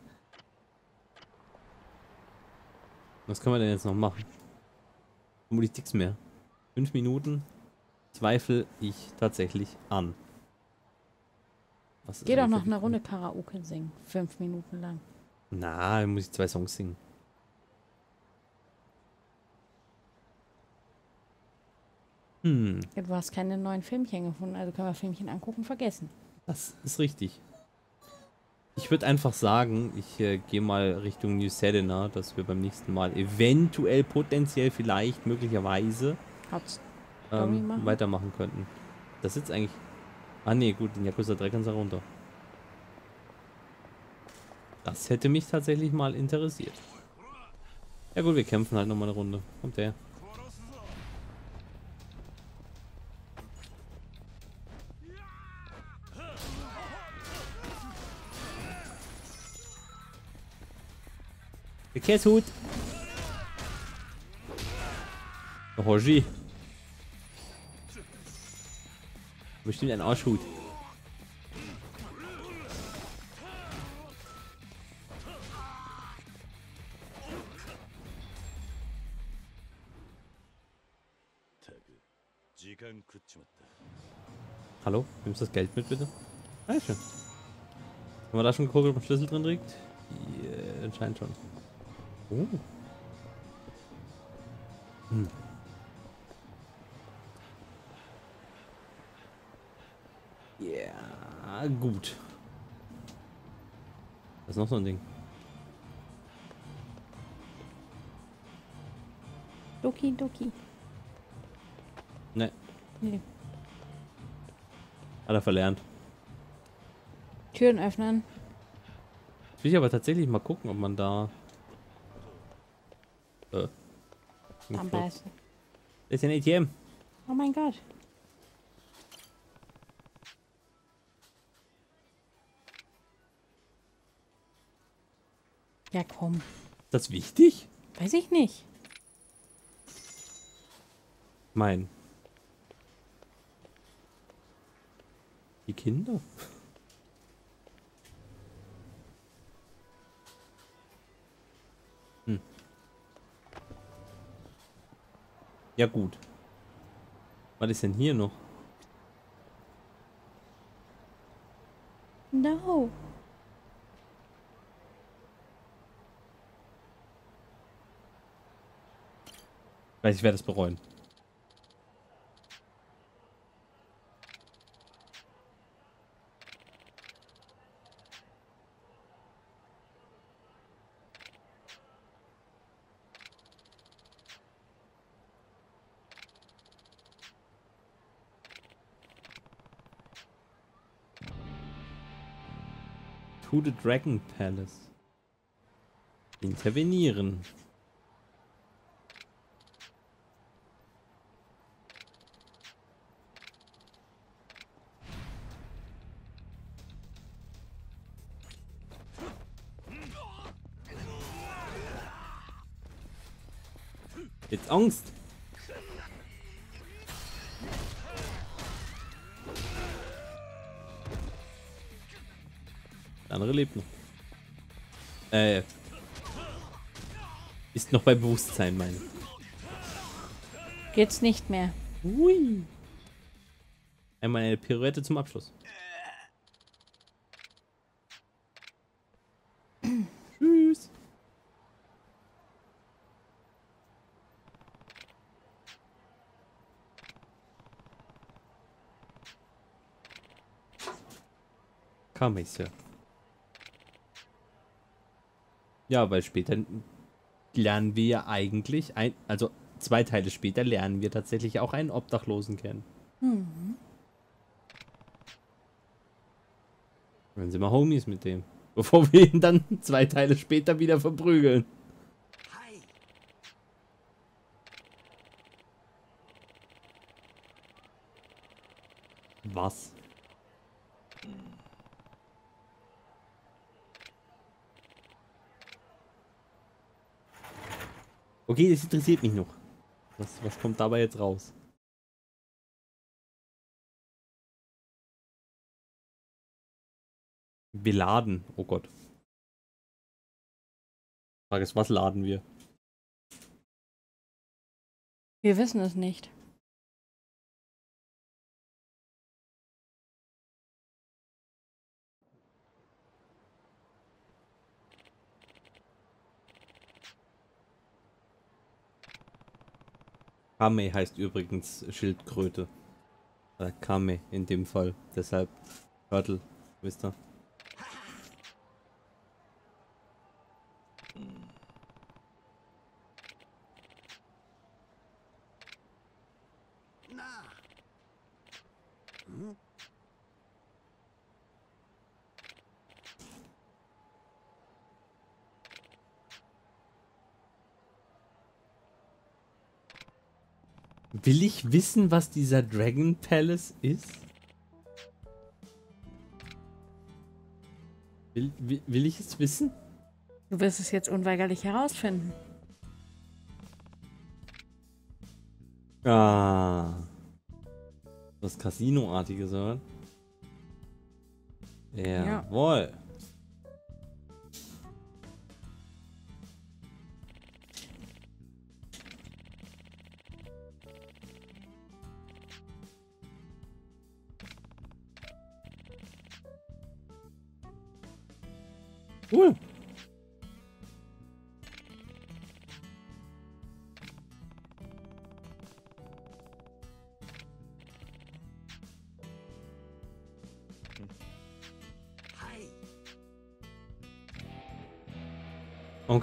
Was können wir denn jetzt noch machen? Vermutlich nichts mehr. Fünf Minuten zweifle ich tatsächlich an. Geh doch noch eine Runde Karaoke singen. Fünf Minuten lang. Na, dann muss ich zwei Songs singen. Hm, Du hast keine neuen Filmchen gefunden, also können wir Filmchen angucken, vergessen. das ist richtig. Ich würde einfach sagen, ich äh, gehe mal Richtung New Sedina, dass wir beim nächsten Mal eventuell, potenziell, vielleicht, möglicherweise ähm, machen? weitermachen könnten. Das ist jetzt eigentlich... Ah ne, gut, den Yakuza 3 kannst du runter. Das hätte mich tatsächlich mal interessiert. Ja gut, wir kämpfen halt nochmal eine Runde. Kommt her. Verkehrshut! Roger. Bestimmt ein Arschhut. Hallo? Nimmst du das Geld mit, bitte? Ah, schön. Haben wir da schon geguckt, ob ein Schlüssel drin liegt? Ja, anscheinend schon. Oh. Hm. Ja, gut. Das ist noch so ein Ding. Doki Doki. Ne, Nee. hat er verlernt. Türen öffnen. Jetzt will ich aber tatsächlich mal gucken, ob man da... Äh. Am besten. Das ist ein ATM. Oh mein Gott. Ja, komm. Ist das wichtig? Weiß ich nicht. Mein. Die Kinder? Ja gut. Was ist denn hier noch? No. Weiß ich werde es bereuen. the Dragon Palace. Intervenieren. Jetzt Angst. Andere lebt noch. Äh. Ist noch bei Bewusstsein, meine. Geht's nicht mehr. Hui. Einmal eine Pirouette zum Abschluss. Tschüss. Come, Sir. Ja, weil später lernen wir ja eigentlich, ein, also zwei Teile später lernen wir tatsächlich auch einen Obdachlosen kennen. Dann sind wir Homies mit dem. *laughs* Bevor wir ihn dann zwei Teile später wieder verprügeln. Was? Okay, das interessiert mich noch. Was, was kommt dabei jetzt raus? Wir laden. Oh Gott. Frage ist, was laden wir? Wir wissen es nicht. Kame heißt übrigens Schildkröte. Äh, Kame in dem Fall. Deshalb Turtle, wisst ihr. Will ich wissen, was dieser Dragon Palace ist? Will, will, will ich es wissen? Du wirst es jetzt unweigerlich herausfinden. Ah. Was Casino-artiges, oder? Jawohl. Cool.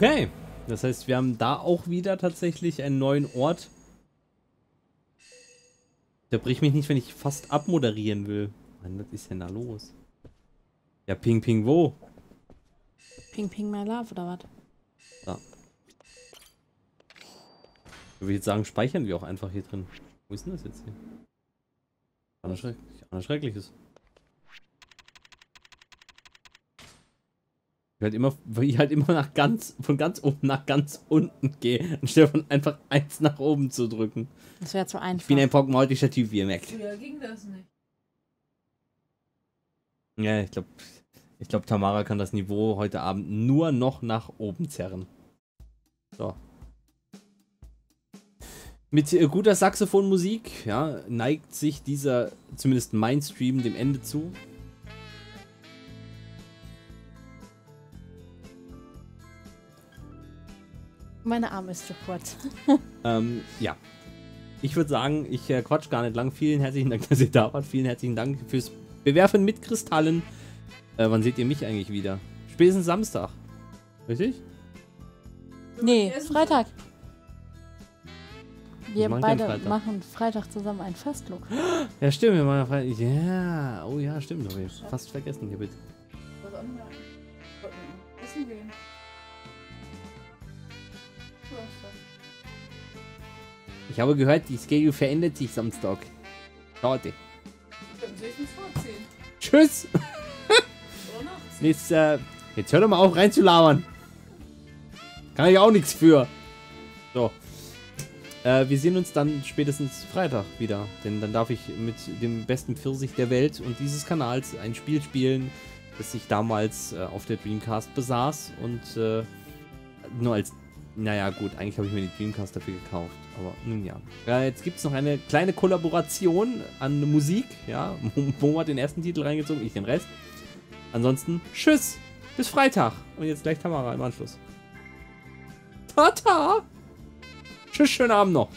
Okay, das heißt, wir haben da auch wieder tatsächlich einen neuen Ort. Der bricht mich nicht, wenn ich fast abmoderieren will. Mann, was ist denn da los? Ja, Ping Ping wo? Ping Ping My Love oder was? Da. Ich würde jetzt sagen, speichern wir auch einfach hier drin. Wo ist denn das jetzt hier? Anders schrecklich. Anders Schreckliches. Ich halt immer, weil ich halt immer nach ganz, von ganz oben nach ganz unten gehe, anstatt von einfach eins nach oben zu drücken. Das wäre zu einfach. Ich bin ein pragmatischer Typ, wie ihr merkt. Früher ging das nicht. Ja, ich glaube, ich glaube, Tamara kann das Niveau heute Abend nur noch nach oben zerren. So. Mit äh, guter Saxophonmusik, ja, neigt sich dieser, zumindest mein Stream, dem Ende zu. Meine Arme ist zu *laughs* kurz. Ähm, ja. Ich würde sagen, ich äh, quatsch gar nicht lang. Vielen herzlichen Dank, *laughs* dass ihr da wart. Vielen herzlichen Dank fürs Bewerfen mit Kristallen. Äh, wann seht ihr mich eigentlich wieder? Spätestens Samstag. Richtig? Nee, Freitag. Wir beide Freitag. machen Freitag zusammen einen Festlook. *gasps* Ja, stimmt. Wir machen ja Freitag. Ja, oh ja, stimmt. Ich fast vergessen hier bitte. Essen gehen. Ich habe gehört, die Schedule verändert sich Samstag. Schade. Tschüss. *laughs* Jetzt, äh, jetzt hör doch mal auf reinzulabern. Kann ich auch nichts für. So. Äh, wir sehen uns dann spätestens Freitag wieder. Denn dann darf ich mit dem besten Pfirsich der Welt und dieses Kanals ein Spiel spielen, das ich damals äh, auf der Dreamcast besaß. Und äh, nur als. Naja, gut, eigentlich habe ich mir die Dreamcast dafür gekauft. Aber nun ja. Äh, jetzt gibt es noch eine kleine Kollaboration an Musik. Ja, *laughs* Mo hat den ersten Titel reingezogen, ich den Rest. Ansonsten, tschüss, bis Freitag. Und jetzt gleich Tamara im Anschluss. Tata! Tschüss, schönen Abend noch.